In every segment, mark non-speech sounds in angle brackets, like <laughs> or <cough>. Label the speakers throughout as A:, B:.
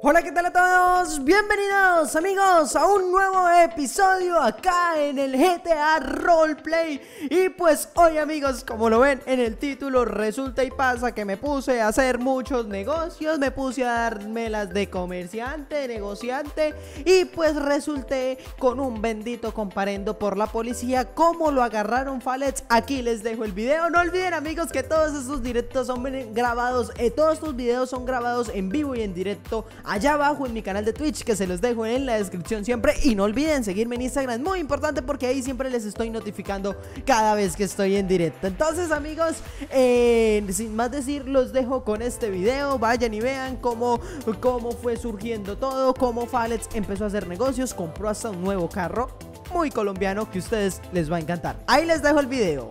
A: Hola, ¿qué tal a todos? Bienvenidos amigos a un nuevo episodio acá en el GTA Roleplay Y pues hoy amigos, como lo ven en el título, resulta y pasa que me puse a hacer muchos negocios Me puse a darme las de comerciante, negociante Y pues resulté con un bendito comparendo por la policía ¿Cómo lo agarraron Falets? Aquí les dejo el video No olviden amigos que todos estos directos son grabados eh, Todos estos videos son grabados en vivo y en directo allá abajo en mi canal de Twitch que se los dejo en la descripción siempre y no olviden seguirme en Instagram, muy importante porque ahí siempre les estoy notificando cada vez que estoy en directo. Entonces amigos, eh, sin más decir, los dejo con este video, vayan y vean cómo, cómo fue surgiendo todo, cómo Falets empezó a hacer negocios, compró hasta un nuevo carro muy colombiano que a ustedes les va a encantar. Ahí les dejo el video.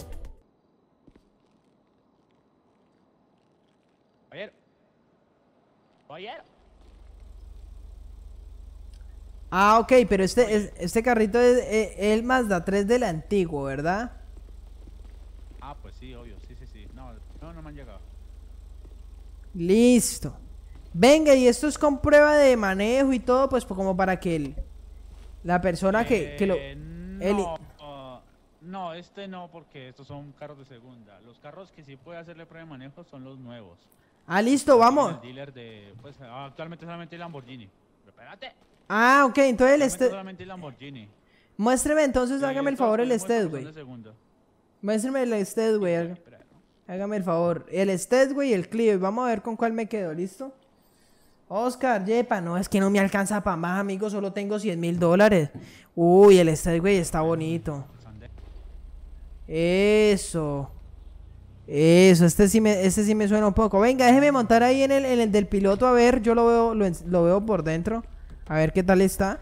A: Ah, ok, pero este, este carrito es, el Mazda 3 del antiguo, ¿verdad?
B: Ah, pues sí, obvio, sí, sí, sí. No, no, no me han llegado.
A: Listo. Venga, y esto es con prueba de manejo y todo, pues como para que el, la persona que, que lo...
B: Eh, no, uh, no, este no, porque estos son carros de segunda. Los carros que sí puede hacerle prueba de manejo son los nuevos.
A: Ah, listo, vamos.
B: El dealer de, pues, actualmente solamente el Lamborghini. Espérate.
A: Ah, ok, entonces el este...
B: solamente Lamborghini.
A: Muéstreme entonces, hágame el favor el Steadway. Muéstreme el Steadway. Hágame el favor. El Steadway y el Clio. Vamos a ver con cuál me quedo, ¿listo? Oscar, yepa, no, es que no me alcanza para más, amigo. Solo tengo 100 mil dólares. Uy, el Steadway está bonito. Eso. Eso, este sí me, este sí me suena un poco. Venga, déjeme montar ahí en el, en el del piloto a ver. Yo lo veo, lo, veo por dentro. A ver qué tal está.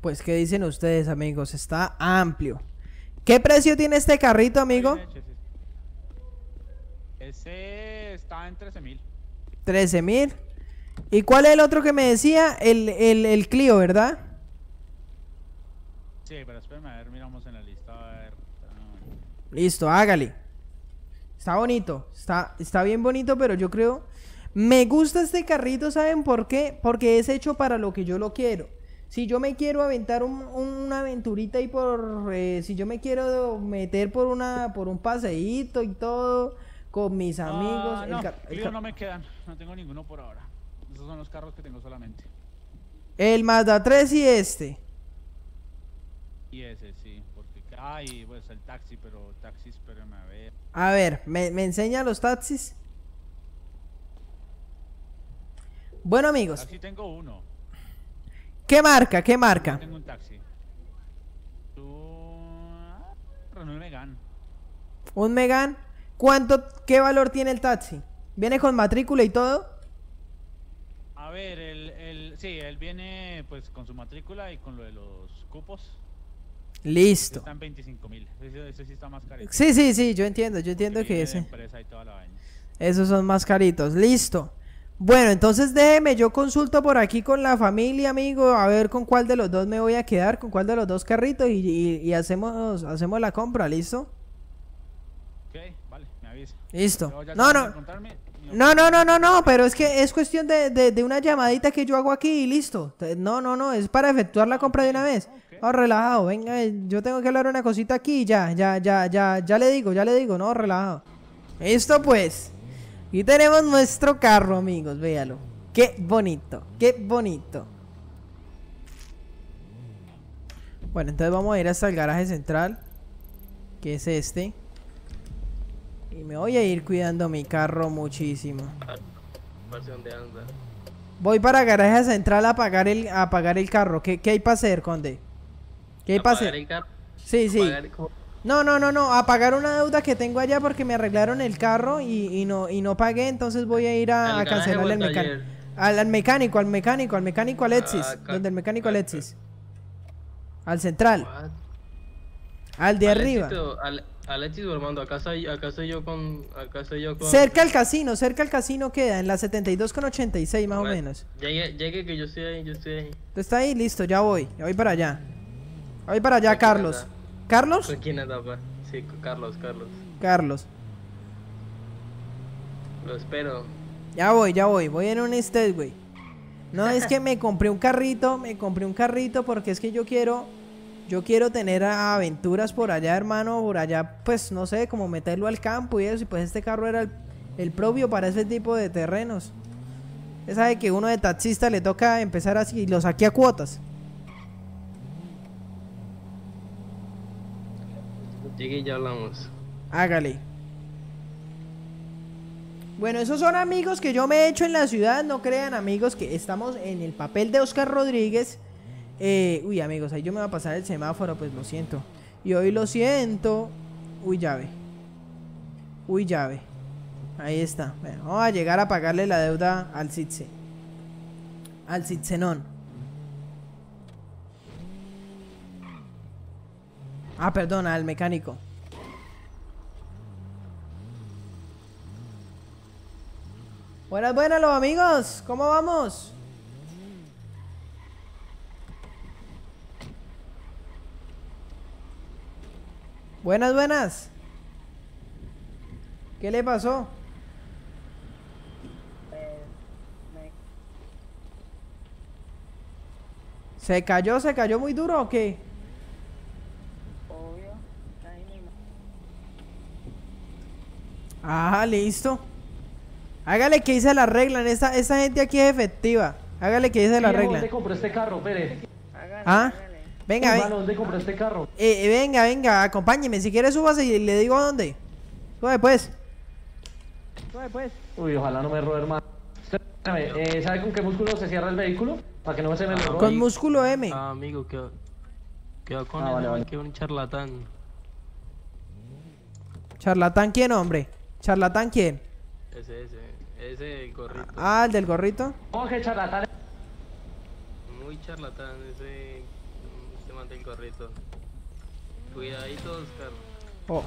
A: Pues, ¿qué dicen ustedes, amigos? Está amplio. ¿Qué precio tiene este carrito, amigo?
B: Ese está en 13 mil.
A: 13 mil. ¿Y cuál es el otro que me decía? El, el, el Clio, ¿verdad?
B: Sí, pero espérame, a ver, miramos en la lista. A ver.
A: Listo, hágale. Está bonito. Está, está bien bonito, pero yo creo... Me gusta este carrito, ¿saben por qué? Porque es hecho para lo que yo lo quiero. Si yo me quiero aventar una aventurita y por... Eh, si yo me quiero meter por una por un paseíto y todo con mis ah, amigos...
B: no, no me quedan. No tengo ninguno por ahora. Esos son los carros que tengo solamente.
A: El Mazda 3 y este.
B: Y ese, sí. Porque, ay, pues el taxi, pero taxi, espérame a ver.
A: ¿me, me enseña los taxis? Bueno, amigos.
B: Taxi tengo uno.
A: ¿Qué marca? ¿Qué marca?
B: tengo un taxi. Un Megan.
A: ¿Un Megan? ¿Cuánto, qué valor tiene el taxi? ¿Viene con matrícula y todo?
B: A ver, el, el, sí, él viene pues con su matrícula y con lo de los cupos.
A: Listo.
B: Están 25 mil. Ese, sí está más carito.
A: Sí, sí, sí, yo entiendo, yo entiendo que ese. Esos son más caritos. Listo. Bueno, entonces déjeme, yo consulto por aquí con la familia, amigo, a ver con cuál de los dos me voy a quedar, con cuál de los dos carritos y, hacemos, hacemos la compra, ¿listo?
B: Ok, vale, me avisa.
A: Listo. No, no. No, no, no, no, no, pero es que es cuestión de, de, una llamadita que yo hago aquí y listo. No, no, no, es para efectuar la compra de una vez. No, relajado, venga, yo tengo que hablar una cosita aquí ya, ya, ya, ya, ya le digo, ya le digo, no, relajado. Listo pues. Y tenemos nuestro carro, amigos, véalo. Qué bonito, qué bonito. Bueno, entonces vamos a ir hasta el garaje central, que es este. Y me voy a ir cuidando mi carro muchísimo. Voy para garaje central a pagar el, a pagar el carro. ¿Qué, hay para hacer, Conde? ¿Qué carro? Sí, sí. No, no, no, no. A pagar una deuda que tengo allá porque me arreglaron el carro y, no, y no pagué. Entonces voy a ir a, cancelarle al mecánico. Al, mecánico, al mecánico, al mecánico Alexis. Ah, donde el mecánico Alexis. Al central. Al de arriba.
C: Alexis Armando, acá soy, acá soy yo con, acá soy yo con...
A: Cerca al casino, cerca al casino queda, en la 72 con 86 más o menos.
C: Llegue, llegue que yo estoy ahí, yo estoy ahí.
A: ¿Tú estás ahí? Listo, ya voy, ya voy para allá. Voy para allá, Carlos. ¿Carlos?
C: ¿Con quién anda, pa? Sí, Carlos, Carlos.
A: Carlos.
C: Lo espero.
A: Ya voy, ya voy, voy en un estate, güey. No, es que me compré un carrito, me compré un carrito porque es que yo quiero, yo quiero tener aventuras por allá, hermano, por allá, pues no sé, como meterlo al campo y eso, y pues este carro era el, el propio para ese tipo de terrenos. Usted sabe que uno de taxista le toca empezar así y lo saqué a cuotas.
C: Llegue y ya hablamos.
A: Hágale. Bueno, esos son amigos que yo me he hecho en la ciudad. No crean, amigos, que estamos en el papel de Oscar Rodríguez. Eh, uy, amigos, ahí yo me voy a pasar el semáforo, pues lo siento. Y hoy lo siento. Uy, llave. Uy, llave. Ahí está. Bueno, vamos a llegar a pagarle la deuda al Citse. Al Citzenón. Ah, perdón, al mecánico. Buenas, buenas, los amigos. ¿Cómo vamos? Buenas, buenas. ¿Qué le pasó? ¿Se cayó, se cayó muy duro o qué?
D: Obvio, ahí mismo.
A: Ah, listo. Hágale que dice la regla. Esta, esta gente aquí es efectiva. Hágale que dice la regla.
E: ¿Dónde compró este carro? Pérez.
D: Hágale,
A: Ah,
D: hágale.
A: venga, ve-
E: Hermano, ¿dónde compró este carro?
A: eh, eh, venga, venga, acompáñeme. Si quiere, súbase y le digo dónde. Sube pues. Sube pues.
E: Uy, ojalá no me robe, hermano. Eh, ¿sabe con qué músculo se cierra el vehículo? Para que no se me lo robe.
A: Con músculo M.
C: Ah, amigo, quedó, quedó con
E: Ah, vale,
C: ¿no?
E: vale.
C: que un charlatán.
A: Charlatán, ¿quién, hombre? Charlatán, ¿quién?
C: Ese, ese, ese el gorrito.
A: Ah, el del gorrito.
E: ¿Cómo que charlatán?
C: Muy charlatán, ese, ese man del gorrito. Cuidadito, Oscar.
A: Oh.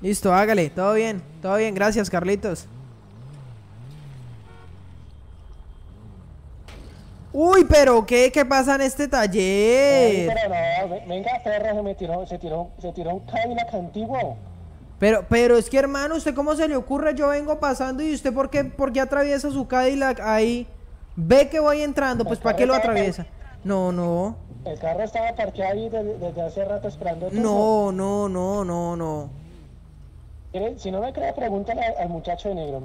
A: Listo, hágale. Todo bien. Todo bien. Gracias, Carlitos. Uy, pero ¿qué? ¿Qué pasa en este taller?
F: Pero no, ve- venga, perro, se me tiró, se tiró, se tiró un Cadillac antiguo.
A: Pero, pero es que hermano, ¿usted cómo se le ocurre? Yo vengo pasando y usted por qué, por qué atraviesa su Cadillac ahí? Ve que voy entrando, pues ¿para qué lo atraviesa? No, no.
F: El carro estaba parqueado ahí desde, hace rato esperando.
A: No, no, no, no, no.
F: Si no me cree, pregúntale al, muchacho de negro.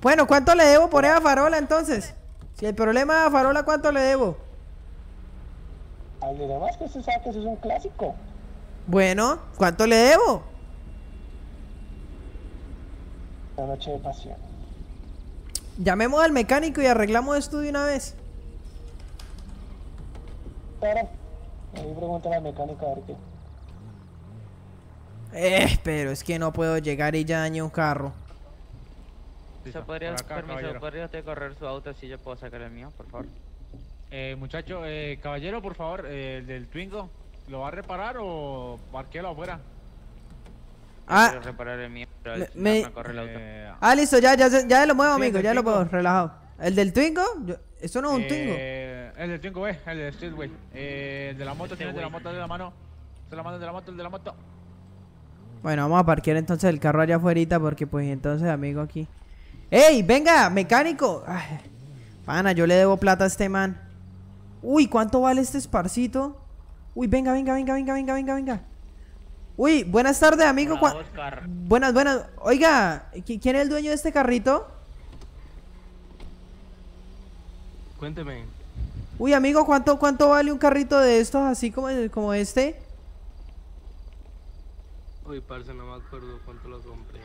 A: Bueno, ¿cuánto le debo por esa farola entonces? Si el problema es la farola, ¿cuánto le debo?
F: Al de demás que usted sabe que eso es un clásico.
A: Bueno, ¿cuánto le debo?
F: La noche de pasión.
A: Llamemos al mecánico y arreglamos esto de una vez.
F: Claro. Ahí pregúntale al mecánico a ver qué.
A: Eh, pero es que no puedo llegar y ya dañé un carro.
B: Listo,
G: ¿Se podría,
B: por acá,
G: permiso,
B: caballero.
G: ¿podría usted correr su auto si yo puedo sacar el mío, por favor?
B: Eh, muchacho, eh, caballero, por favor, eh, el del Twingo, ¿lo va a reparar o parquélo afuera?
A: Ah,
G: Quiero reparar el mío, pero
A: me-
G: el señor
A: me-
G: no corre el auto.
B: Eh,
A: ah, listo, ya, ya, se- ya lo muevo,
B: Sí,
A: amigo, ya lo puedo, relajado. ¿El del Twingo? Yo- esto no es un Twingo.
B: eh, el del Twingo, ve, el del Streetway. Eh, el de la moto, tiene el de la moto de la mano. De la mano, el de la moto, el de la moto.
A: Bueno, vamos a parquear entonces el carro allá afuera porque pues entonces, amigo, aquí. ¡Ey, venga, mecánico! Ay, pana, yo le debo plata a este man. Uy, ¿cuánto vale este esparcito? Uy, venga, venga, venga, venga, venga, venga, venga. Uy, buenas tardes, amigo.
G: Hola,
A: ¿cuá-
G: Oscar.
A: Buenas, buenas. Oiga, ¿qui- ¿quién es el dueño de este carrito?
C: Cuénteme.
A: Uy, amigo, ¿cuánto, cuánto vale un carrito de estos así como, como este?
C: Uy, parce, no me acuerdo cuánto lo compré.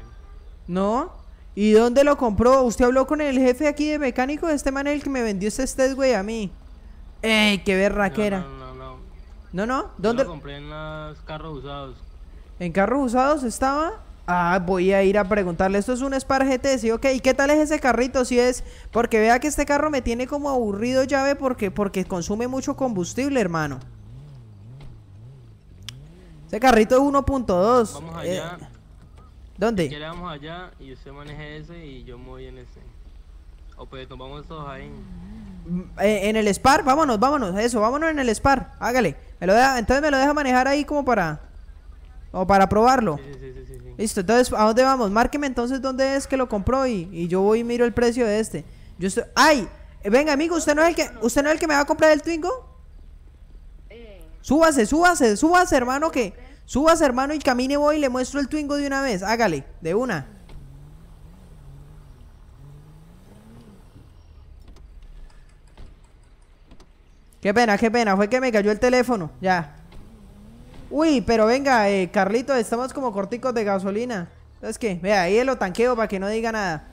A: ¿No? ¿Y dónde lo compró? ¿Usted habló con el jefe aquí de mecánico? Este man es el que me vendió este Sted, güey, a mí. ¡Ey, qué berraquera!
C: No, no, no, no.
A: No, no,
C: Yo
A: ¿dónde?
C: lo compré en los carros usados.
A: ¿En carros usados estaba? Ah, voy a ir a preguntarle. Esto es un Spar GT, ¿sí? Ok, ¿y qué tal es ese carrito? Si es... Porque vea que este carro me tiene como aburrido llave porque, porque consume mucho combustible, hermano. Ese carrito es 1.2.
C: Vamos
A: eh,
C: allá. Si
A: ¿Dónde?
C: quiere, vamos allá y usted maneje ese y yo me voy en ese. O pues nos vamos todos ahí.
A: Mm, eh, en el Spar, vámonos, vámonos, eso, vámonos en el Spar, hágale. Me lo deja, entonces me lo deja manejar ahí como para... O para probarlo.
C: Sí, sí, sí, sí, sí, sí.
A: Listo, entonces, ¿a dónde vamos? Márqueme entonces dónde es que lo compró y, y yo voy y miro el precio de este. Yo estoy... ¡Ay! Eh, Venga, amigo, ¿usted no es el que, usted no es el que me va a comprar el Twingo? Súbase, súbase, súbase, hermano, que... Súbase, hermano, y camine voy y le muestro el Twingo de una vez. Hágale, de una. Qué pena, qué pena, fue que me cayó el teléfono, ya. Uy, pero venga, eh, Carlito, estamos como corticos de gasolina. ¿Sabes qué? Vea, ahí lo tanqueo para que no diga nada.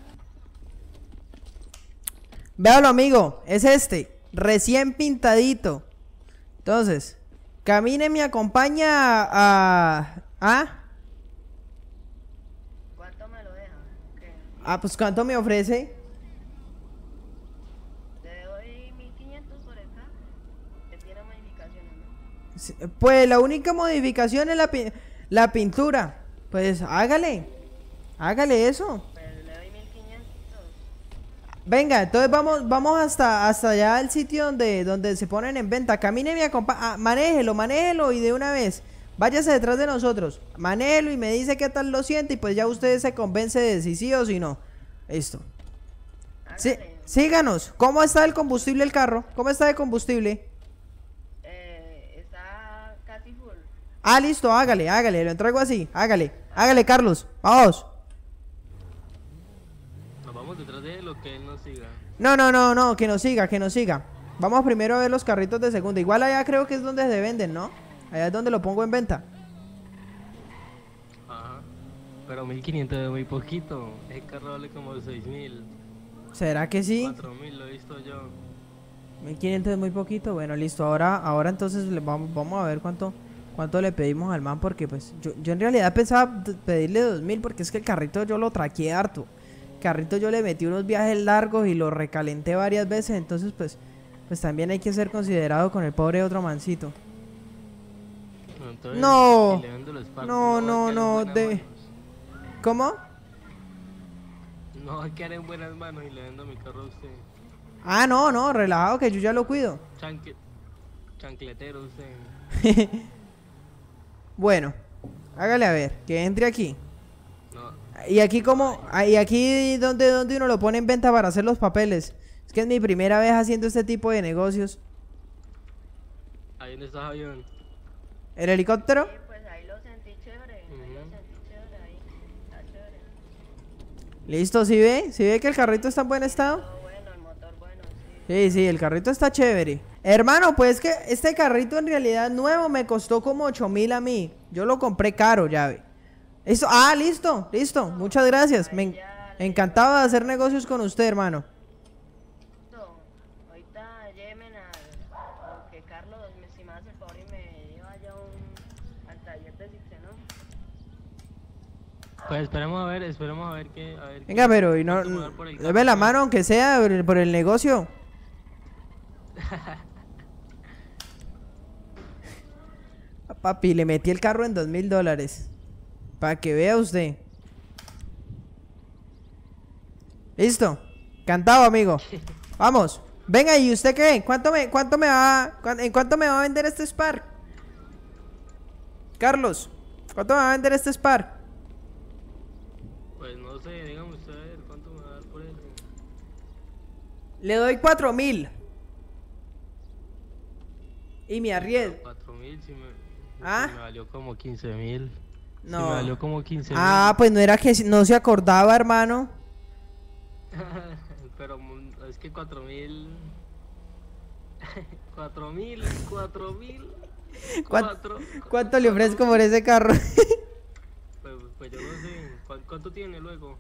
A: Véalo, amigo, es este, recién pintadito. Entonces, camine, me acompaña a... ¿Ah?
D: ¿Cuánto me lo dejan? ¿Qué?
A: Ah, pues ¿cuánto me ofrece?
D: Te doy 1500 por el carro. Que tiene modificaciones, ¿no?
A: Sí, Pues la única modificación es la, pi- la pintura. Pues hágale. Hágale eso.
D: Pero le doy 1500.
A: Venga, entonces vamos, vamos hasta, hasta allá al sitio donde, donde se ponen en venta. Camine y acompaña. manéjelo, manéjelo y de una vez. Váyase detrás de nosotros. Manéjelo y me dice qué tal lo siente. Y pues ya usted se convence de si sí o si no. Listo. Sí, síganos. ¿Cómo está el combustible el carro? ¿Cómo está de combustible?
D: Eh, está casi full.
A: Ah, listo, hágale, hágale. Lo entrego así. Hágale. Hágale, Carlos. Vamos.
C: Nos vamos detrás de él o que él nos siga.
A: No, no, no, no, que nos siga, que nos siga. Vamos primero a ver los carritos de segunda. Igual allá creo que es donde se venden, ¿no? Allá es donde lo pongo en venta.
C: Ajá. Pero 1500 es muy poquito. Ese carro vale como 6000.
A: ¿Será que sí?
C: 4000 lo he visto yo.
A: 1500 es muy poquito. Bueno, listo. Ahora, ahora entonces le vamos, vamos a ver cuánto, cuánto le pedimos al man. Porque pues yo, yo en realidad pensaba pedirle 2000 porque es que el carrito yo lo traqué harto. Carrito yo le metí unos viajes largos y lo recalenté varias veces. Entonces pues, pues también hay que ser considerado con el pobre otro mancito.
C: Entonces,
A: No. No, no, no, de-
C: manos.
A: ¿Cómo?
C: No quedar en buenas manos y le vendo mi carro a usted.
A: Ah, no, no, relajado que yo ya lo cuido.
C: Chanque... Chancletero usted. <laughs>
A: Bueno, hágale a ver, que entre aquí.
C: No,
A: Y aquí como, ah, y aquí donde, donde uno lo pone en venta para hacer los papeles. Es que es mi primera vez haciendo este tipo de negocios.
C: ahí donde está avión.
A: ¿El helicóptero?
D: Sí, pues ahí lo sentí chévere. Ahí lo sentí chévere. Ahí. Está chévere.
A: Listo, ¿sí ve? ¿Sí ve que el carrito está en buen estado?
D: Todo bueno, el motor bueno, sí.
A: Sí, sí, el carrito está chévere. Hermano, pues que este carrito en realidad nuevo me costó como 8 mil a mí. Yo lo compré caro, ya ve. Listo, ah, listo, listo. Muchas gracias. Me en- encantado de hacer negocios con usted, hermano.
D: Listo. Ahorita llévenme al. Aunque Carlos, me- si me hace el favor y me lleva ya un. al taller de Cixenón.
C: Pues esperemos a ver, esperemos a ver qué. A ver
A: Venga,
C: qué-
A: pero y no,
C: cuánto me va a dar por el
A: deme
C: carro,
A: la mano aunque sea por el, por el negocio. <laughs> Papi, le metí el carro en dos mil dólares. Para que vea usted. Listo. Cantado, amigo. <laughs> Vamos. Venga, ¿y usted qué? ¿Cuánto me, cuánto me va, en cuánto me va a vender este Spark? Carlos, ¿cuánto me va a vender este Spark?
C: Pues no sé, dígame usted a ver cuánto me va a dar por él.
A: Le doy cuatro mil. Y me arriesgo.
C: 4000 si me,
A: ¿Ah?
C: me valió como 15000.
A: No.
C: Si me valió como 15000.
A: Ah, pues no era que no se acordaba, hermano. <laughs>
C: Pero mm, es que 4000 4000 4000
A: ¿Cuán-
C: cuatro-
A: ¿Cuánto le ofrezco por ese carro? <laughs>
C: Pues, pues yo no sé, ¿cuán- ¿cuánto tiene luego?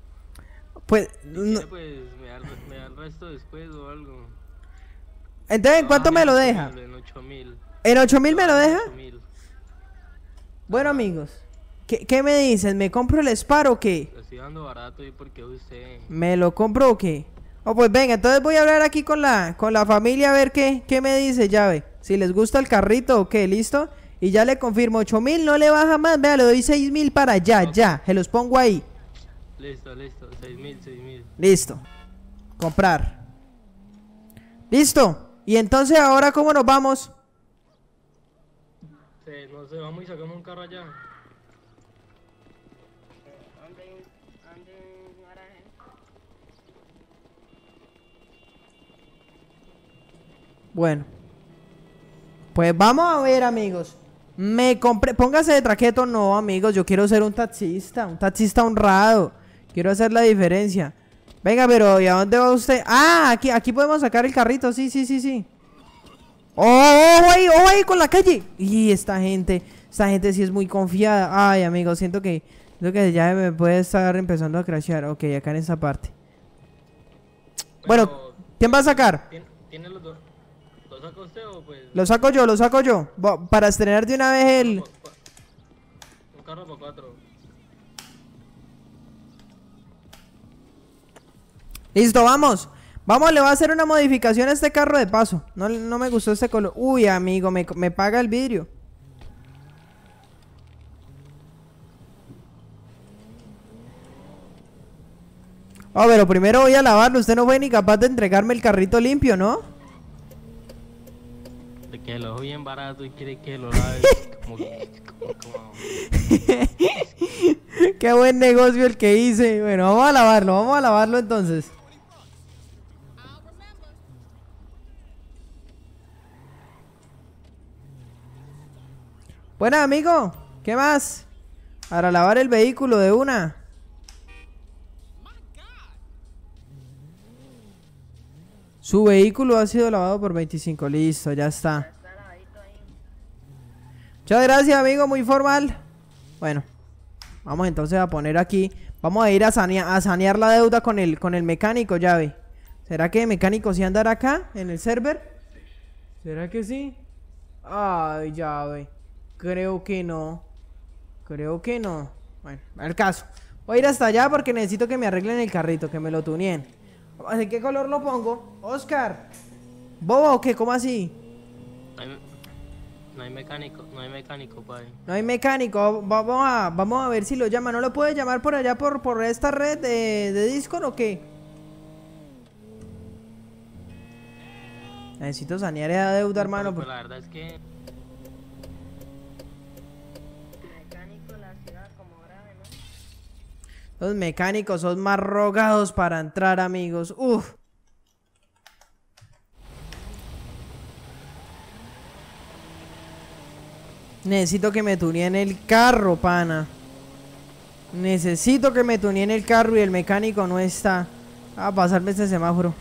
A: pues, no-
C: quiere, pues me da, me da el resto después o algo.
A: entonces, ¿en cuánto
C: Ah,
A: me lo deja?
C: 8000, En 8000.
A: ¿En ocho mil me lo deja?
C: 8000.
A: Bueno, amigos, ¿qué, qué me dicen? ¿Me compro el Spar o qué?
C: Lo estoy dando barato y porque usted.
A: ¿Me lo compro o qué? Oh, pues venga, entonces voy a hablar aquí con la, con la familia a ver qué, qué me dice, llave. Si les gusta el carrito o qué, ¿listo? Y ya le confirmo, 8 mil no le baja más, vea, le doy 6 mil para allá, ya, se los pongo ahí.
C: Listo, listo, 6000, 6000.
A: Listo. Comprar. Listo. Y entonces ahora cómo nos vamos?
C: Sí, no vamos y sacamos un carro allá.
A: Bueno. Pues vamos a ver, amigos. Me compré. Póngase de traqueto, no, amigos. Yo quiero ser un taxista. Un taxista honrado. Quiero hacer la diferencia. Venga, pero ¿y a dónde va usted? Ah, aquí, aquí podemos sacar el carrito. Sí, sí, sí, sí. ¡Oh, ojo ahí, ojo ahí con la calle! Y esta gente. Esta gente sí es muy confiada. Ay, amigos, siento que. Siento que ya me puede estar empezando a crashear. Ok, acá en esta parte. Bueno, ¿quién va a sacar?
C: ¿tiene, tiene los dos? ¿Lo saca usted o pues?
A: Lo saco yo, lo saco yo. Para estrenar de una vez el.
C: Un carro cuatro.
A: Listo, vamos. Vamos, le voy a hacer una modificación a este carro de paso. No, no me gustó este color. Uy, amigo, me, me paga el vidrio. Oh, pero primero voy a lavarlo. Usted no fue ni capaz de entregarme el carrito limpio, ¿no?
C: De que lo bien barato y quiere que lo lave. <laughs> como, como, como- <laughs>
A: Qué buen negocio el que hice. Bueno, vamos a lavarlo, vamos a lavarlo entonces. Buena, amigo. ¿Qué más? Para lavar el vehículo de una. Su vehículo ha sido lavado por 25. Listo, ya está. Muchas gracias, amigo, muy formal. Bueno, vamos entonces a poner aquí. Vamos a ir a sanear la deuda con el, con el mecánico, llave. ¿Será que el mecánico sí andará acá en el server? ¿Será que sí? Ay, llave. Creo que no. Creo que no. Bueno, al caso. Voy a ir hasta allá porque necesito que me arreglen el carrito, que me lo tuneen. ¿De qué color lo pongo? Oscar. ¿Bobo o qué? ¿Cómo así?
C: No hay, no hay mecánico, no hay mecánico, padre.
A: No hay mecánico, va- vamos a, vamos a ver si lo llama. ¿No lo puede llamar por allá por, por esta red de, de Discord o qué? Necesito sanear esa deuda, hermano.
C: Pues la verdad es que
A: Los mecánicos son más rogados para entrar, amigos. Uf. Necesito que me tuneen el carro, pana. Necesito que me tuneen el carro y el mecánico no está. A pasarme este semáforo.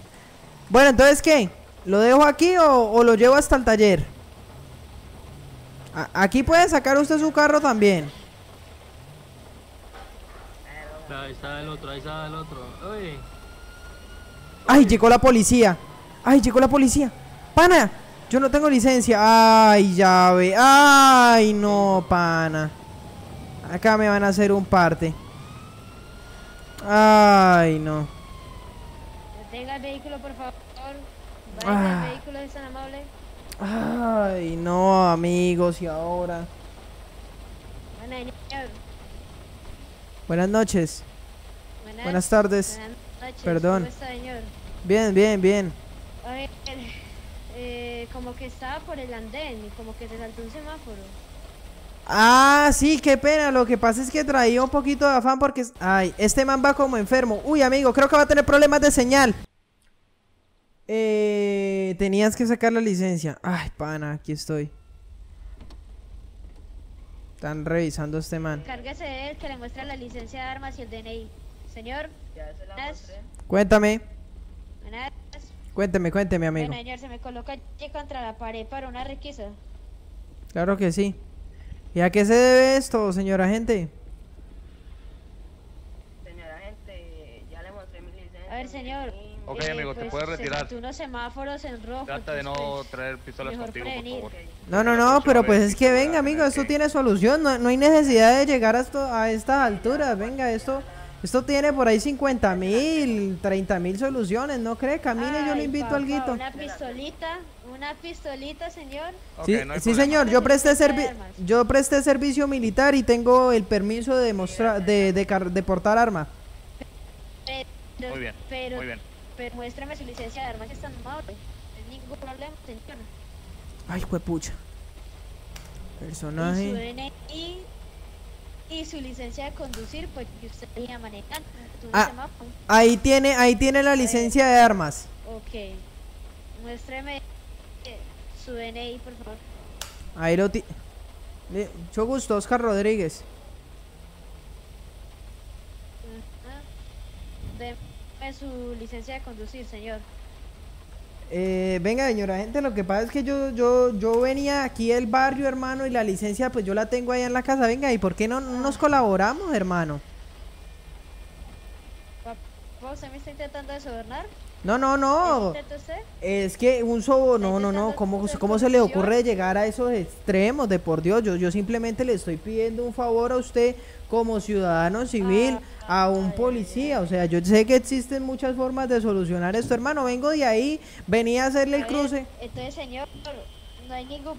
A: Bueno, entonces, ¿qué? ¿Lo dejo aquí o, lo llevo hasta el taller? Aquí puede sacar usted su carro también.
C: Ahí está el otro, ahí está el otro. Uy,
A: Ay, llegó la policía. Ay, llegó la policía. Pana, yo no tengo licencia. Ay, llave. Ay, no, pana. Acá me van a hacer un parte. Ay, no.
H: Detenga el vehículo, por favor.
A: Ah.
H: Vaya el vehículo, es tan amable.
A: Ay, no, amigos, y ahora.
H: Señor.
A: Buenas noches.
H: Buenas,
A: Buenas tardes.
H: buenas noches.
A: Perdón.
H: ¿Cómo está, señor?
A: Bien, bien, bien.
H: A ver, eh, como que estaba por el andén y como que se saltó un semáforo.
A: Ah, sí, qué pena. Lo que pasa es que traía un poquito de afán porque... Ay, este man va como enfermo. Uy, amigo, creo que va a tener problemas de señal. Eh, tenías que sacar la licencia. Ay, pana, aquí estoy. Están revisando este man.
H: Cárguese de él que le muestra la licencia de armas y el DNI. Señor,
D: Ya se la mostré.
A: Cuéntame,
H: buenas.
A: cuénteme, cuénteme, amigo.
H: Bueno, señor, se me coloca allí contra la pared para una requisa.
A: Claro que sí. ¿Y a qué se debe esto, señora gente?
D: Señora gente, ya le mostré mi licencia.
H: A ver, señor.
I: Ok,
H: Eh,
I: amigo, te
H: pues,
I: puedes retirar.
H: unos semáforos en rojo.
I: Trata de no
H: entonces,
I: traer pistolas contigo, por
H: prevenir.
I: favor.
A: No, no, no, pero pues es que venga, amigo, esto tiene solución. No, no hay necesidad de llegar a, esto, a estas alturas. Venga, esto, esto tiene por ahí 50 mil, 30 mil soluciones. ¿No cree? Camine, yo le invito al guito.
H: Una pistolita, una pistolita, señor.
A: Sí,
I: no
A: sí, señor, yo presté,
H: de
A: servi- yo presté servicio militar y tengo el permiso de, mostrar, de, de, car- de portar arma.
H: Pero,
I: Muy bien,
H: pero,
I: muy bien.
H: Pero muéstrame su licencia de armas, es tan amable. No hay ningún problema, señor.
A: Ay, juepucha.
H: Y su
A: Personaje.
H: DNI y su licencia de conducir, pues que usted venía manejando.
A: Ah. Ahí tiene, ahí tiene la licencia de armas.
H: Ok. Muéstreme eh, su DNI, por favor.
A: Ahí lo ti... Mucho gusto, Oscar Rodríguez.
H: Ajá. Su licencia de conducir, señor.
A: Eh, venga, señora gente, lo que pasa es que yo, yo, yo venía aquí del barrio, hermano, y la licencia pues yo la tengo allá en la casa. Venga, ¿y por qué no, no nos colaboramos, hermano?
H: Papá, ¿Usted me está intentando de sobornar?
A: No, no, no. Es que un sobo, no, no, no. ¿Cómo, cómo se le ocurre llegar a esos extremos? De por Dios, yo, yo simplemente le estoy pidiendo un favor a usted como ciudadano civil, a un policía. O sea, yo sé que existen muchas formas de solucionar esto, hermano. Vengo de ahí, venía a hacerle el cruce.
H: Entonces, señor, no hay ningún...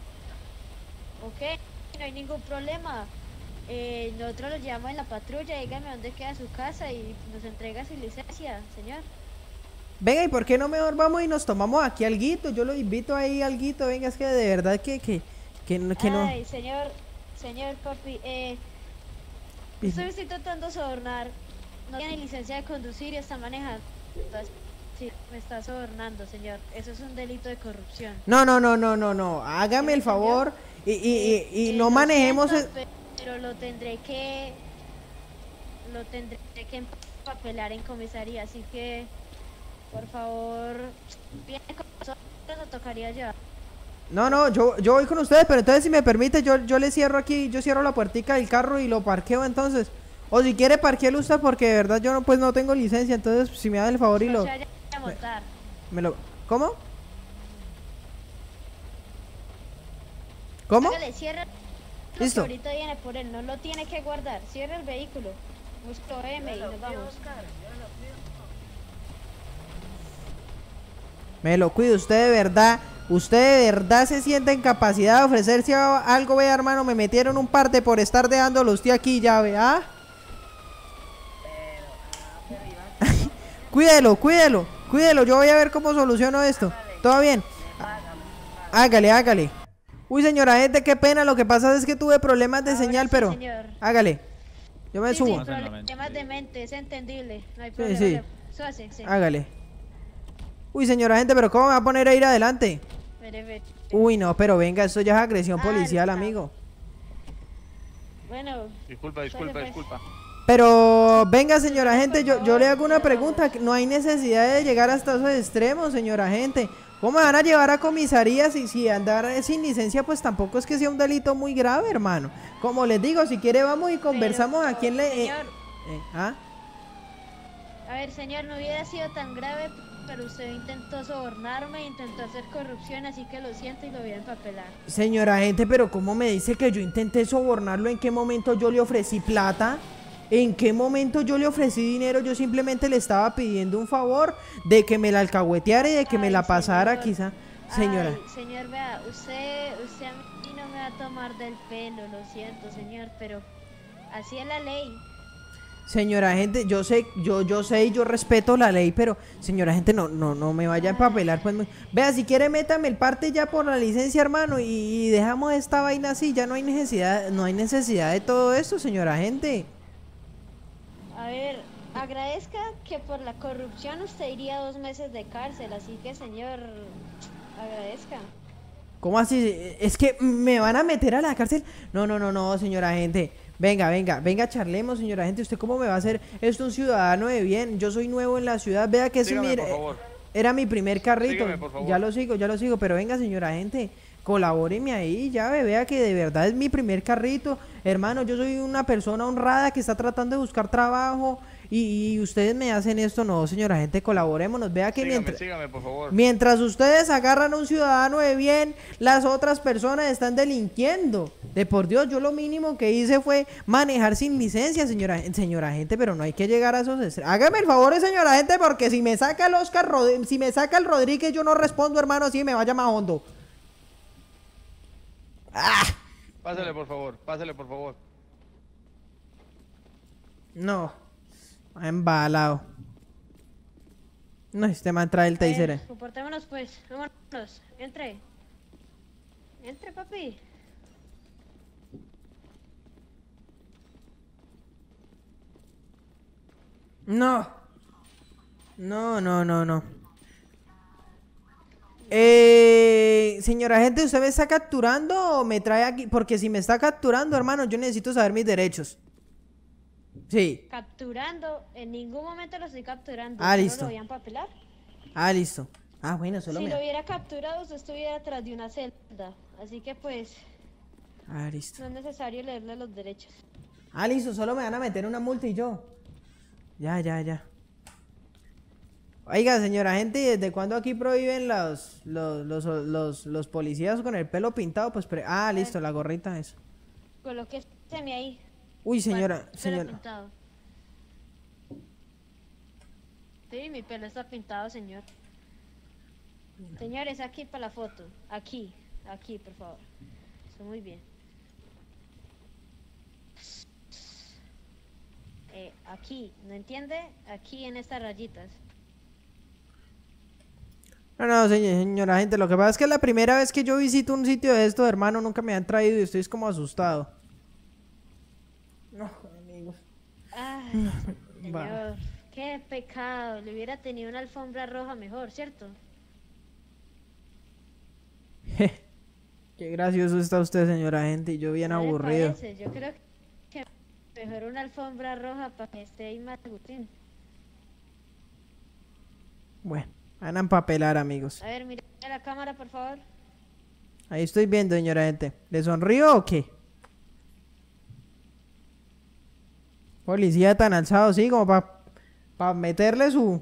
H: Ok, no hay ningún problema. Eh, nosotros lo llevamos en la patrulla, dígame dónde queda su casa y nos entrega su licencia, señor.
A: Venga, ¿y por qué no mejor vamos y nos tomamos aquí alguito? Yo lo invito ahí alguito. Venga, es que de verdad que, que, que, no- que no.
H: Ay, señor, señor papi, eh, usted me está intentando sobornar. No tiene licencia de conducir y está manejando. Entonces, sí, me está sobornando, señor. Eso es un delito de corrupción.
A: No, no, no, no, no, no. Hágame el favor y, y, y, y no manejemos.
H: siento,
A: el-
H: pe- Pero lo tendré que. Lo tendré que empapelar en comisaría, así que. Por favor. Viene con nosotros, nos tocaría ya.
A: No, no, yo, yo voy con ustedes, pero entonces si me permite, yo, yo le cierro aquí, yo cierro la puertica del carro y lo parqueo entonces. O si quiere parquearlo usted porque de verdad yo no pues no tengo licencia, entonces si me da el favor y lo
H: a
A: me lo ¿Cómo? ¿Cómo?
H: Hágale, cierra.
A: Listo.
H: Ahorita viene por él, no lo tiene que guardar. Cierra el vehículo. Busco M y nos vamos.
A: Me lo cuido, usted de verdad, usted de verdad se siente en capacidad de ofrecerse algo, vea hermano, me metieron un parte por estar dejándolo usted aquí ya, vea. Cuídelo, cuídelo, cuídelo, yo voy a ver cómo soluciono esto. ¿Todo bien? Hágale, hágale. Uy, señora gente, qué pena, lo que pasa es que tuve problemas de
H: Ahora
A: señal,
H: sí,
A: pero
H: señor.
A: hágale. Yo me
H: Sí,
A: subo.
H: sí, problemas de mente, es entendible. No hay
A: Sí,
H: problema.
A: sí.
H: Súbase, sí.
A: Hágale. Uy, señora gente, pero ¿cómo me va a poner a ir adelante? Uy, no, pero venga, esto ya es agresión
H: Ah,
A: policial,
H: no.
A: amigo.
H: Bueno,
B: Disculpa, disculpa,
H: pues.
B: disculpa.
A: Pero venga, señora gente, yo, yo le hago una pregunta. que No hay necesidad de llegar hasta esos extremos, señora gente. ¿Cómo me van a llevar a comisaría si, si andar sin licencia? Pues tampoco es que sea un delito muy grave, hermano. Como les digo, si quiere vamos y conversamos a quién le... eh,
H: señor,
A: eh, ¿ah?
H: a ver, señor, no hubiera sido tan grave, pero usted intentó sobornarme, intentó hacer corrupción, así que lo siento y lo voy a empapelar.
A: Señora gente, pero ¿cómo me dice que yo intenté sobornarlo? ¿En qué momento yo le ofrecí plata? ¿En qué momento yo le ofrecí dinero? Yo simplemente le estaba pidiendo un favor de que me la alcahueteara y de que me la pasara
H: señor.
A: quizá. Señora.
H: Ay, señor, vea, usted, usted a mí no me va a tomar del pelo, lo siento, señor, pero así es la ley.
A: Señora gente, yo sé, yo, yo sé y yo respeto la ley, pero señora gente, no, no, no me vaya a empapelar, pues muy- Vea, si quiere métame el parte ya por la licencia, hermano, y, y dejamos esta vaina así, ya no hay necesidad, no hay necesidad de todo esto, señora gente.
H: A ver, agradezca que por la corrupción usted iría dos meses de cárcel, así que, señor, agradezca.
A: ¿Cómo así? Es que me van a meter a la cárcel. No, no, no, no, señora gente. Venga, venga, venga, charlemos, señora gente. ¿Usted cómo me va a hacer esto un ciudadano de bien? Yo soy nuevo en la ciudad. Vea que es mi-
B: favor.
A: era mi primer carrito.
B: Sígame, por favor.
A: Ya lo sigo, ya lo sigo. Pero venga, señora gente, colabóreme ahí, ya ve, vea que de verdad es mi primer carrito. Hermano, yo soy una persona honrada que está tratando de buscar trabajo. Y, y ustedes me hacen esto, no, señora gente, colaborémonos. Vea que
B: Sígame,
A: mientras...
B: sígame, por favor.
A: Mientras ustedes agarran a un ciudadano de bien, las otras personas están delinquiendo. De por Dios, yo lo mínimo que hice fue manejar sin licencia, señora, señora gente, pero no hay que llegar a esos extremos. Hágame el favor, señora gente, porque si me saca el Oscar, Rod- si me saca el Rodríguez, yo no respondo, hermano, así me vaya más hondo. ¡Ah!
B: Pásale, por favor, pásale, por favor.
A: No. Ha embalado. No, este man trae el taser. Eh,
H: comportémonos pues, vámonos. Entre. Entre, papi.
A: No. No, no, no, no. Eh, señora gente, ¿usted me está capturando o me trae aquí? Porque si me está capturando, hermano, yo necesito saber mis derechos. Sí.
H: Capturando, en ningún momento lo estoy capturando.
A: Ah,
H: ¿solo
A: listo.
H: lo voy a empapelar?
A: Ah, listo. Ah, bueno, solo
H: Si
A: me...
H: lo hubiera capturado, usted estuviera atrás de una celda. Así que pues,
A: Ah, listo.
H: no es necesario leerle los derechos.
A: Ah, listo, solo me van a meter una multa y yo. Ya, ya, ya. Oiga, señora gente, ¿y ¿desde cuándo aquí prohíben los, los, los, los, los policías con el pelo pintado? Pues, pre- ah, listo, la gorrita, eso.
H: Colóqueseme ahí.
A: Uy, señora,
H: Pelo
A: señora.
H: pintado. Sí, mi pelo está pintado, señor. Señor, es aquí para la foto. Aquí, aquí, por favor. Está muy bien. Eh, aquí, ¿no entiende? Aquí en estas rayitas.
A: No, no, señor- señora gente, lo que pasa es que es la primera vez que yo visito un sitio de estos, hermano, nunca me han traído y estoy como asustado. No, amigos.
H: Ay, qué pecado. Le hubiera tenido una alfombra roja mejor, ¿cierto?
A: Qué gracioso está usted, señora gente, y yo bien
H: ¿No le
A: aburrido.
H: parece? Yo creo que mejor una alfombra roja para que esté ahí más Agustín.
A: Bueno, van a empapelar, amigos.
H: A ver, mira la cámara, por favor.
A: Ahí estoy viendo, señora gente. ¿Le sonrío o qué? Policía tan alzado, sí, como para meterle su...